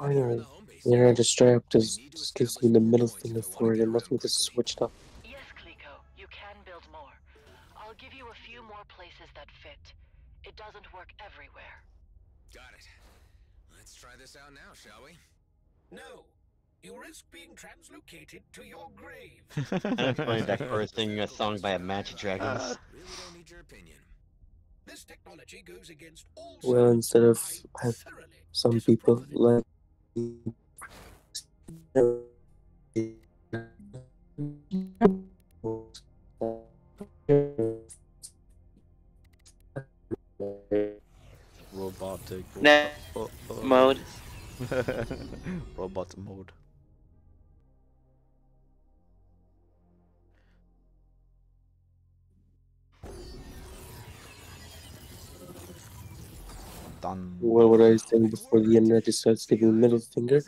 Oh, I know. The internet distract just, just gives me the middle finger for it. It must be just switched up. I'll give you a few more places that fit. It doesn't work everywhere. Got it. Let's try this out now, shall we? No. You risk being translocated to your grave. [LAUGHS] That's funny that first thing a song by Imagine Dragons. [LAUGHS] Really don't need your opinion. This technology goes against all Well, instead of have some people like Robotic. Net oh, uh, oh. Uh, uh. mode. [LAUGHS] Robot mode. Done. what would I say before the internet just starts giving middle finger?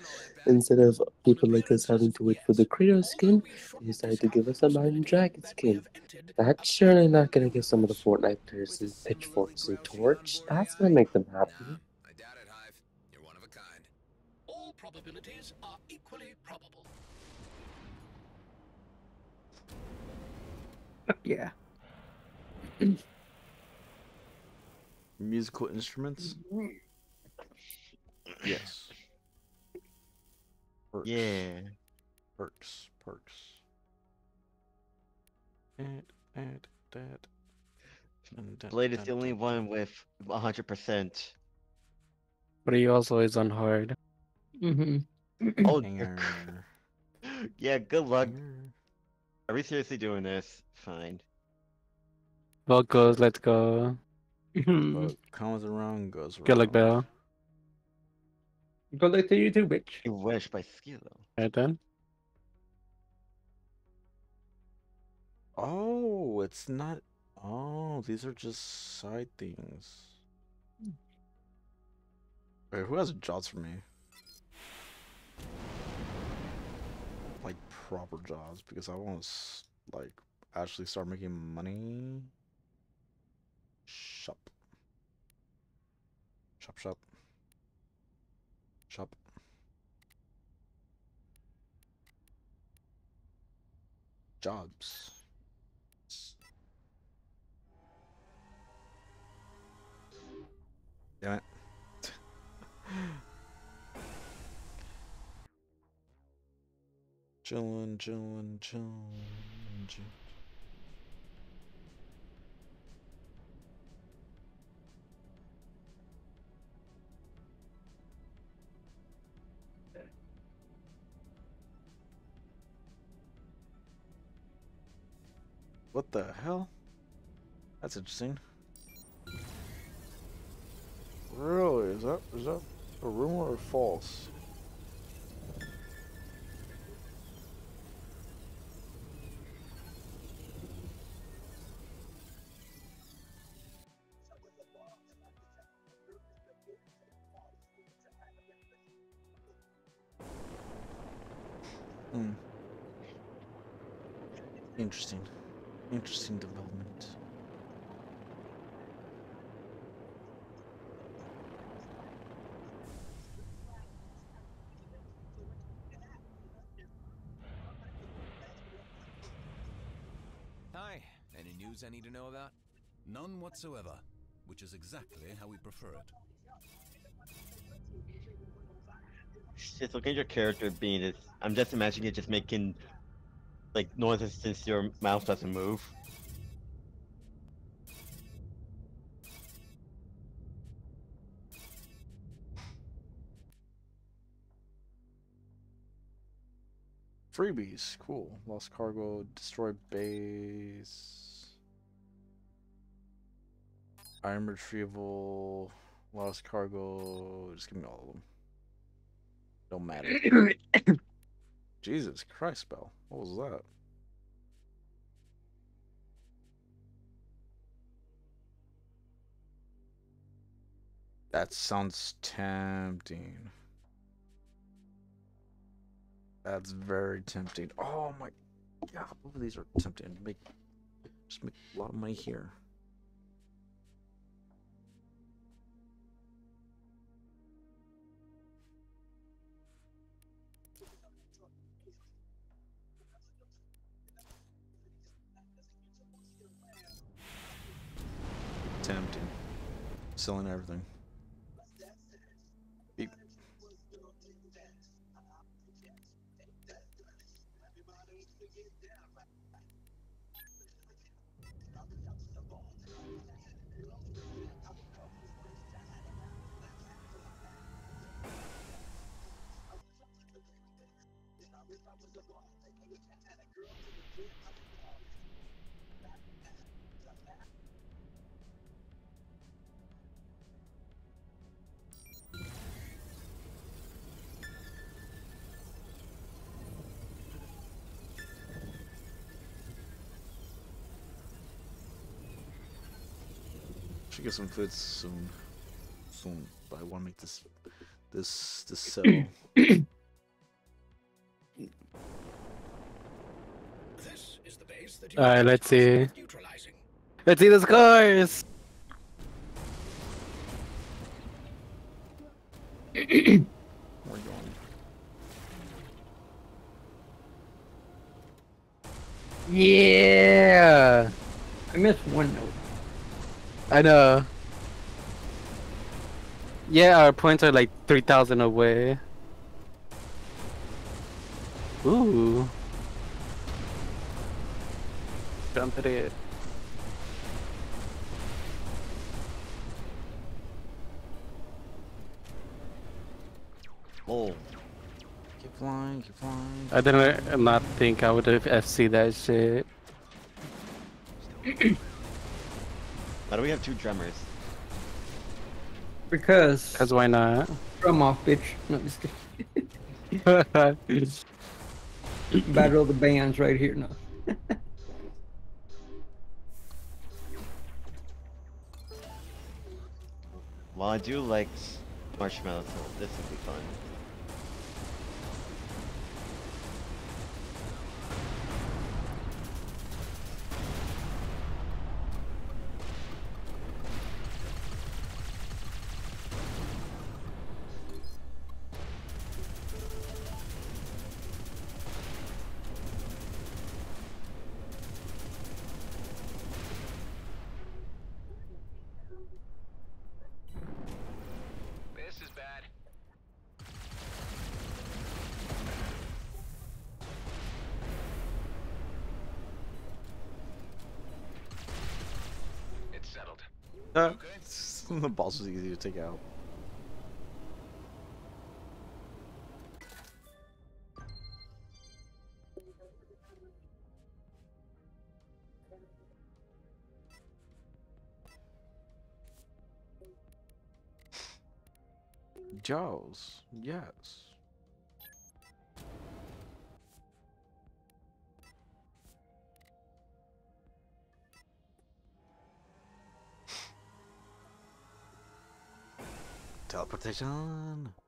Instead of people like us having to wait for the Creator skin, they decided to give us a Iron Dragon skin. That's surely not gonna give some of the Fortnite players and pitchforks and torch. That's gonna make them happy. i doubt it All probabilities are equally probable. [LAUGHS] Yeah. [CLEARS THROAT] Musical instruments? Yes. Perks. Yeah. Perks. Perks. And, and, that. and that, Blade is the only one with 100%. But he also is on hard. Mm-hmm. Oh, Hanger. [LAUGHS] yeah, good luck. Are we seriously doing this? Fine. Vocals, let's go. Mm-hmm. What comes around goes around. Good luck, Bell. Go look to YouTube, bitch. You wish by Skilo. Right then. Oh, it's not. Oh, these are just side things. Wait, who has jobs for me? Like proper jobs because I want to like actually start making money. Shop. Shop, shop. Shop. Jobs. Damn it. [LAUGHS] Chillin', chillin', chillin', chill. The hell? That's interesting. Really? Is that is that a rumor or false? I need to know about? None whatsoever, which is exactly how we prefer it. Just look at your character being this. I'm just imagining it just making like noises since your mouse doesn't move. Freebies, cool. Lost cargo, destroy base. Iron retrieval, lost cargo. Just give me all of them. Don't matter. [COUGHS] Jesus Christ, Bell. What was that? That sounds tempting. That's very tempting. Oh my god, both of these are tempting. Make just make a lot of money here. Selling everything. Should get some food soon. Soon, but I want to make this this this sell. [CLEARS THROAT] This is the base that you Alright, let's see. Let's see the scores. We're going. Yeah. I missed one note. I know. Yeah, our points are like 3,000 away. Ooh. Jump at it. Oh. Keep flying, keep flying. I didn't uh, not think I would have FC that shit. Why do we have two drummers? Because. Cause why not? Drum off, bitch. No, just kidding. [LAUGHS] Battle of the bands right here. No. Well, I do like marshmallow, so this would be fun. This is bad. It's settled. Uh, the boss was easy to take out. Jaws, yes. Teleportation.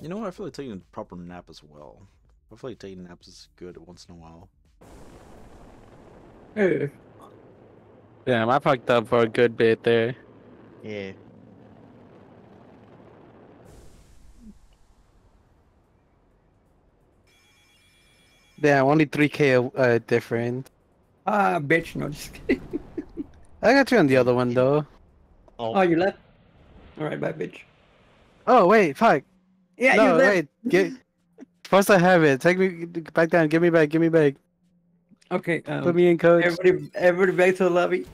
You know what? I feel like taking a proper nap as well. I feel like taking naps is good once in a while. Hey. Damn, I fucked up for a good bit there. Yeah. Damn, only 3k uh, different. Ah, bitch. No, just kidding. [LAUGHS] I got you on the other one though. Oh, you left? Alright, bye, bitch. Oh wait, fuck. Yeah, no, you left. wait. Get... First I have it. Take me back down. Give me back. Give me back. Okay. Um, Put me in, coach. Everybody, everybody back to the lobby.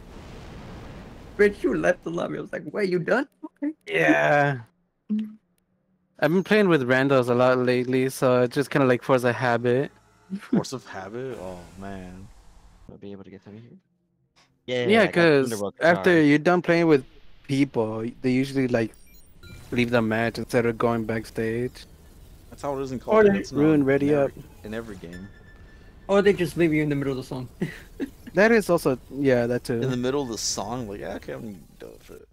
Bitch, you left the lobby. I was like, wait, you done? Okay. Yeah. [LAUGHS] I've been playing with randos a lot lately, so it's just kind of like force a habit. Force of habit? Oh man. I'll be able to get through here. Yeah, yeah, because Thunderbolt after you're done playing with people, they usually like leave the match instead of going backstage. That's how it is in Or Call of they- Duty. It's not Ruin, in ready every- up. In every game. Or they just leave you in the middle of the song. [LAUGHS] That is also yeah, that too. In the middle of the song, like, yeah, okay, I'm done with it.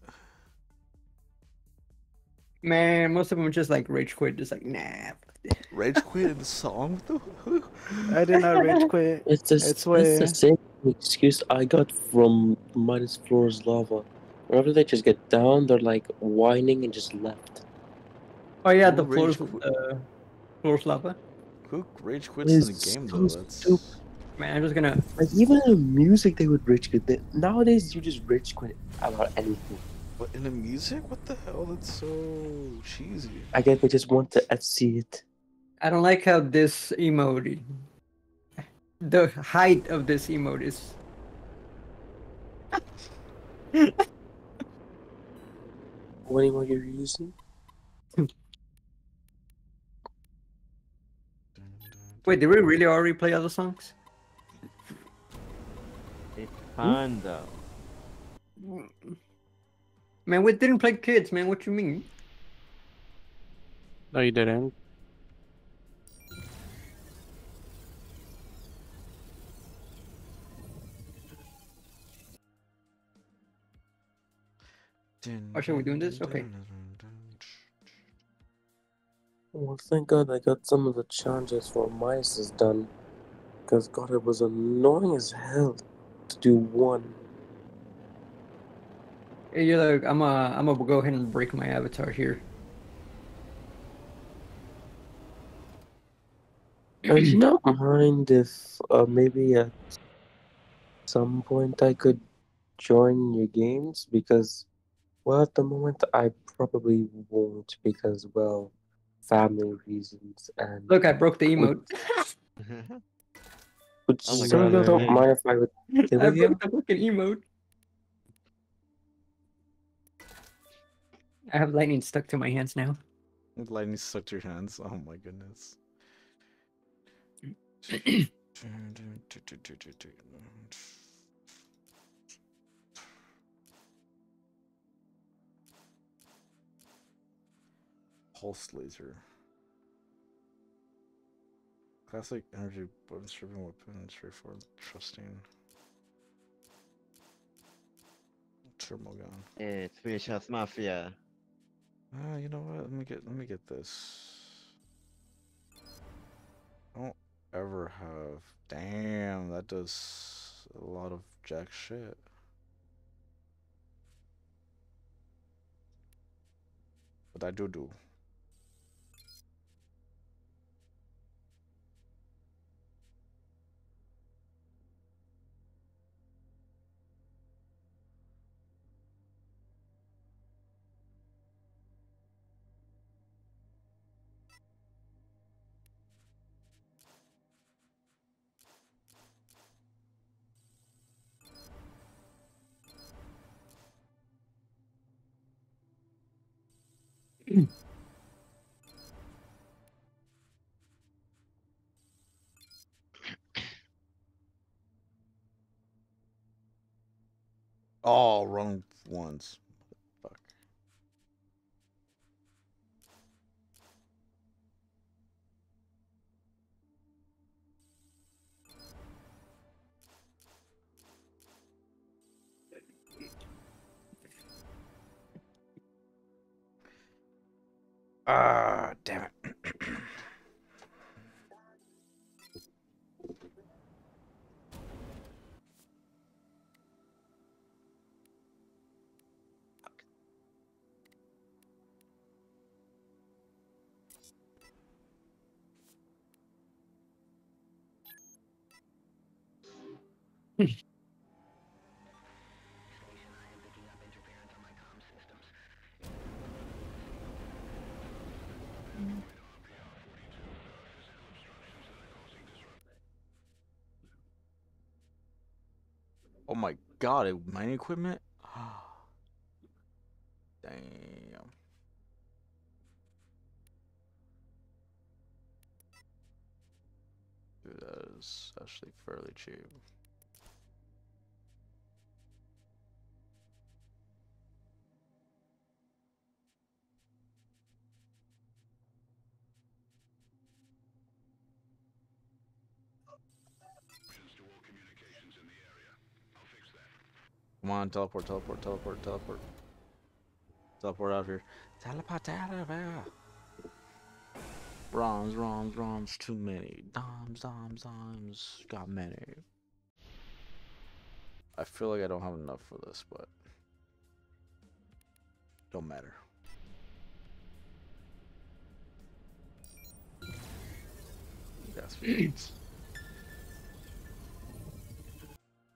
Man, most of them just like rage quit, just like nah. Rage quit in the song? [LAUGHS] I did not rage quit. It's the, I it's swear. the same excuse I got from Minus Floors Lava. Whenever they just get down, they're like whining and just left. Oh yeah, the Rage floors, uh, floors lava. Who rage quits in the game so though? That's stupid. Man, I'm just gonna. Like even in the music, they would rage quit. They- Nowadays, you just rage quit about anything. But in the music? What the hell? That's so cheesy. I guess they just want to FC it. I don't like how this emote. The height of this emote is. What emote you're using? [LAUGHS] Wait, did we really already play other songs? It's fun though. Man, we didn't play kids, man. What you mean? No, you didn't. Or should we doing this? Okay. Well, thank God I got some of the challenges for mice is done. Because God, it was annoying as hell to do one. Hey, you're like, I'm uh, I'm gonna go ahead and break my avatar here. I do not [CLEARS THROAT] mind if uh, maybe at some point I could join your games because, well, at the moment I probably won't because, well, family reasons and. Look, I broke the emote. Which Oh my some of God, you don't really? mind if I would [LAUGHS] kill I you. broke the fucking emote. I have lightning stuck to my hands now. Lightning stuck to your hands. Oh my goodness. [CLEARS THROAT] Pulse laser. Classic energy weapon stripping weapon, straightforward, trusting. Turbo gun. It's Swedish House Mafia. Ah, you know what? Let me get let me get this. I don't ever have. Damn, that does a lot of jack shit. But I do do. Oh, wrong ones. Fuck. Ah, Oh my god, it, mining equipment? [GASPS] Damn. Dude, that is actually fairly cheap. Come on, teleport, teleport, teleport, teleport. Teleport out here. Teleport out of here. Bronze, bronze, bronze, too many. Doms, doms, doms, got many. I feel like I don't have enough for this, but don't matter. gas [COUGHS]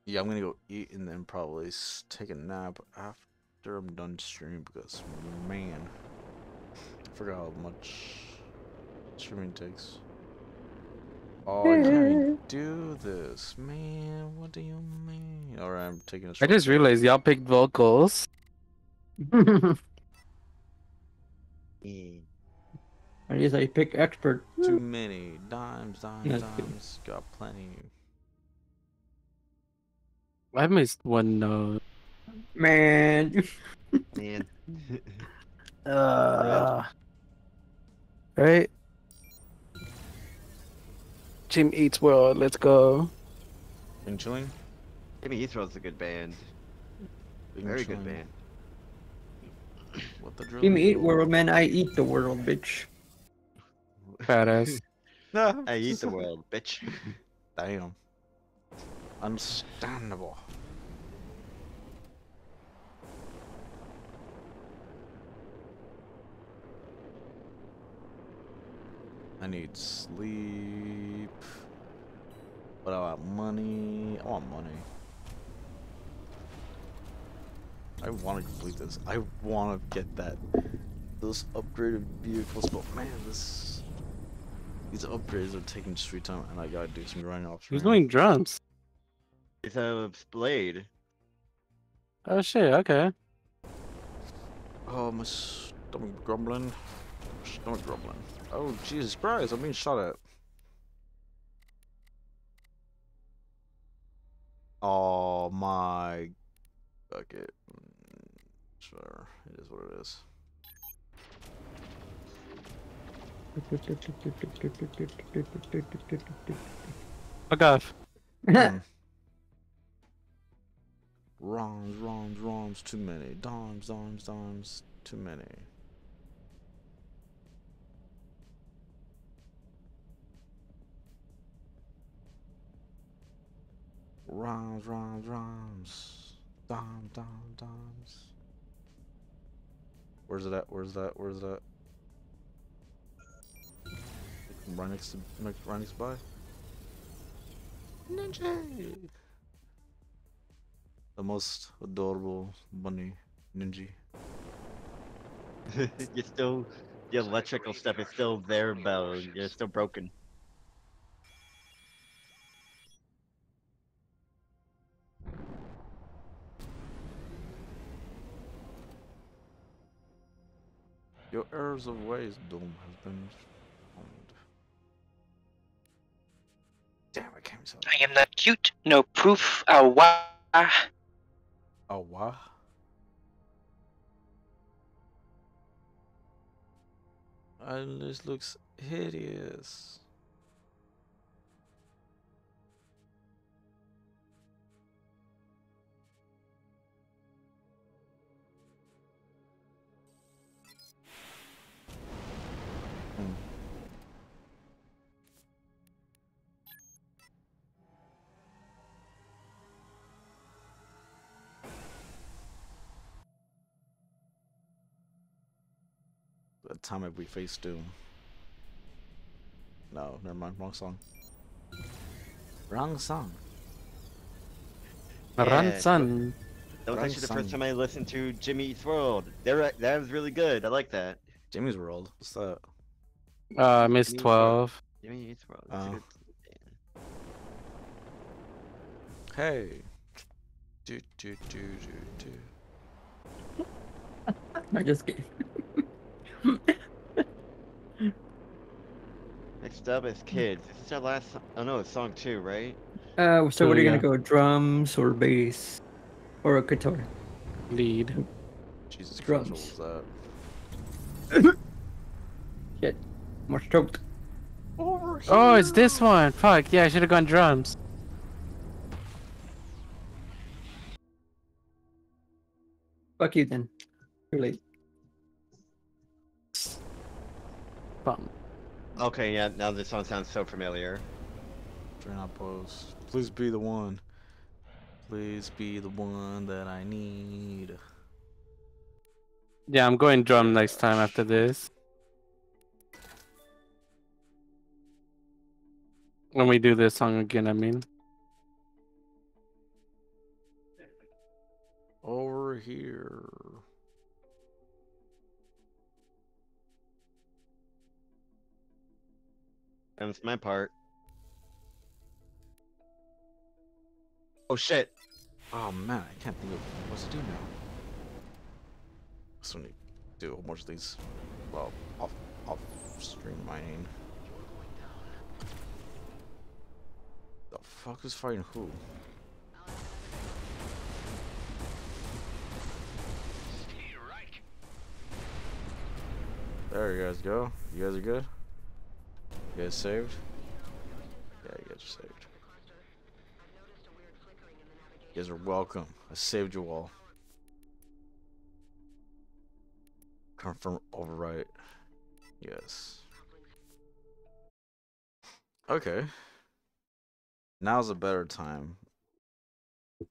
yeah, I'm gonna go eat and then probably take a nap after I'm done streaming because man, I forgot how much streaming takes. Oh, I can't [LAUGHS] do this, man. What do you mean? Alright, I'm taking a I short just realized y'all picked vocals. [LAUGHS] I guess I pick expert. Too many dimes, dimes, [LAUGHS] dimes. Got plenty. I missed one note. Man. Man. [LAUGHS] Uh, right? Jim Eats World, let's go. Been chilling? Jimmy Eats World's a good band. Been Very good band. What the drill? Give eat world, man. I eat the world, bitch. Badass. [LAUGHS] I eat the world, bitch. Damn. Understandable. I need sleep. But I want money. I want money. I want to complete this. I want to get that. Those upgraded vehicles, but man, this these upgrades are taking sweet time, and I gotta do some grinding off. Who's doing drums? It's a blade. Oh shit, okay. Oh, my stomach grumbling. Stomach grumbling. Oh, Jesus Christ, I'm being shot at. Oh my. Fuck it. Sure, it is what it is. Fuck off. Wrongs, wrongs, wrongs, too many. Dimes, dimes, dimes, too many. Rhymes, rhymes, rhymes. Dime, dime, dimes. Where's it at? Where's that? Where's that? Right next to, next- right next by. Ninja. The most adorable bunny ninja. [LAUGHS] You're still the electrical stuff is still there, Bell. You're still broken. Your errors of ways, Doom, has been found. Damn, I can't say I am not cute. No proof. awa. Awa? And this looks hideous. Time if we face Doom. No, never mind. Wrong song. Wrong song. Run, Yeah, son. That was Wrong actually the first time I listened to Jimmy Eats World. They're, that was really good. I like that. Jimmy's World. What's that? Uh, Miss Jimmy 12. Jimmy Eats World. That's a Oh. good Hey. Do do do do do. [LAUGHS] I just kidding. [LAUGHS] Next up is Kids. This is our last. so- Oh no, it's song two, right? Uh, so what are you Yeah. gonna go? Drums or bass or a guitar? Lead. Jesus Christ, Drums. what was that? [COUGHS] Shit, more choked. Oh, it's this one. Fuck, yeah, I should have gone drums. Fuck you then. Too late. Bum. Okay, yeah. Now this song sounds so familiar. Drain out post. Please be the one. Please be the one that I need. Yeah, I'm going drum next time after this. When we do this song again, I mean. Over here. That's my part. Oh shit! Oh man, I can't think of what to do now. So need to do a bunch of these. Well, off off stream mining. The fuck is fighting who? There you guys go. You guys are good? You guys saved? Yeah, you guys are saved. You guys are welcome. I saved you all. Confirm overwrite. Yes. Okay. Now's a better time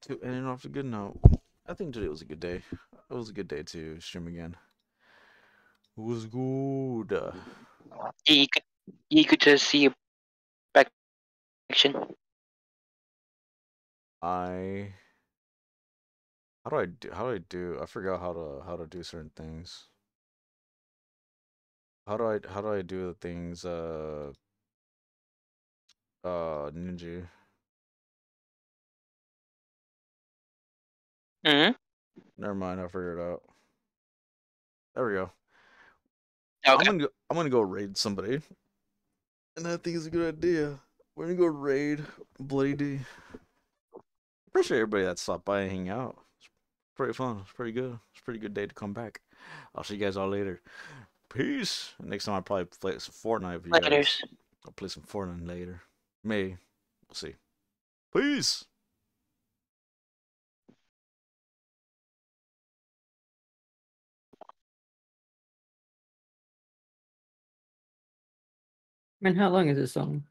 to end it off a good note. I think today was a good day. It was a good day to stream again. It was good. Could, you could just see back action. I how do I do how do I do I forgot how to how to do certain things. How do I how do I do the things uh uh ninja? Mm-hmm. Never mind, I figured it out. There we go. Okay. I'm gonna go, I'm gonna go raid somebody. And I think it's a good idea. We're gonna go raid Bloody D. Appreciate everybody that stopped by and hang out. It's pretty fun. It's pretty good. It's a pretty good day to come back. I'll see you guys all later. Peace. Next time I'll probably play some Fortnite with you guys. I'll play some Fortnite later. Maybe. We'll see. Peace. Man, how long is this song?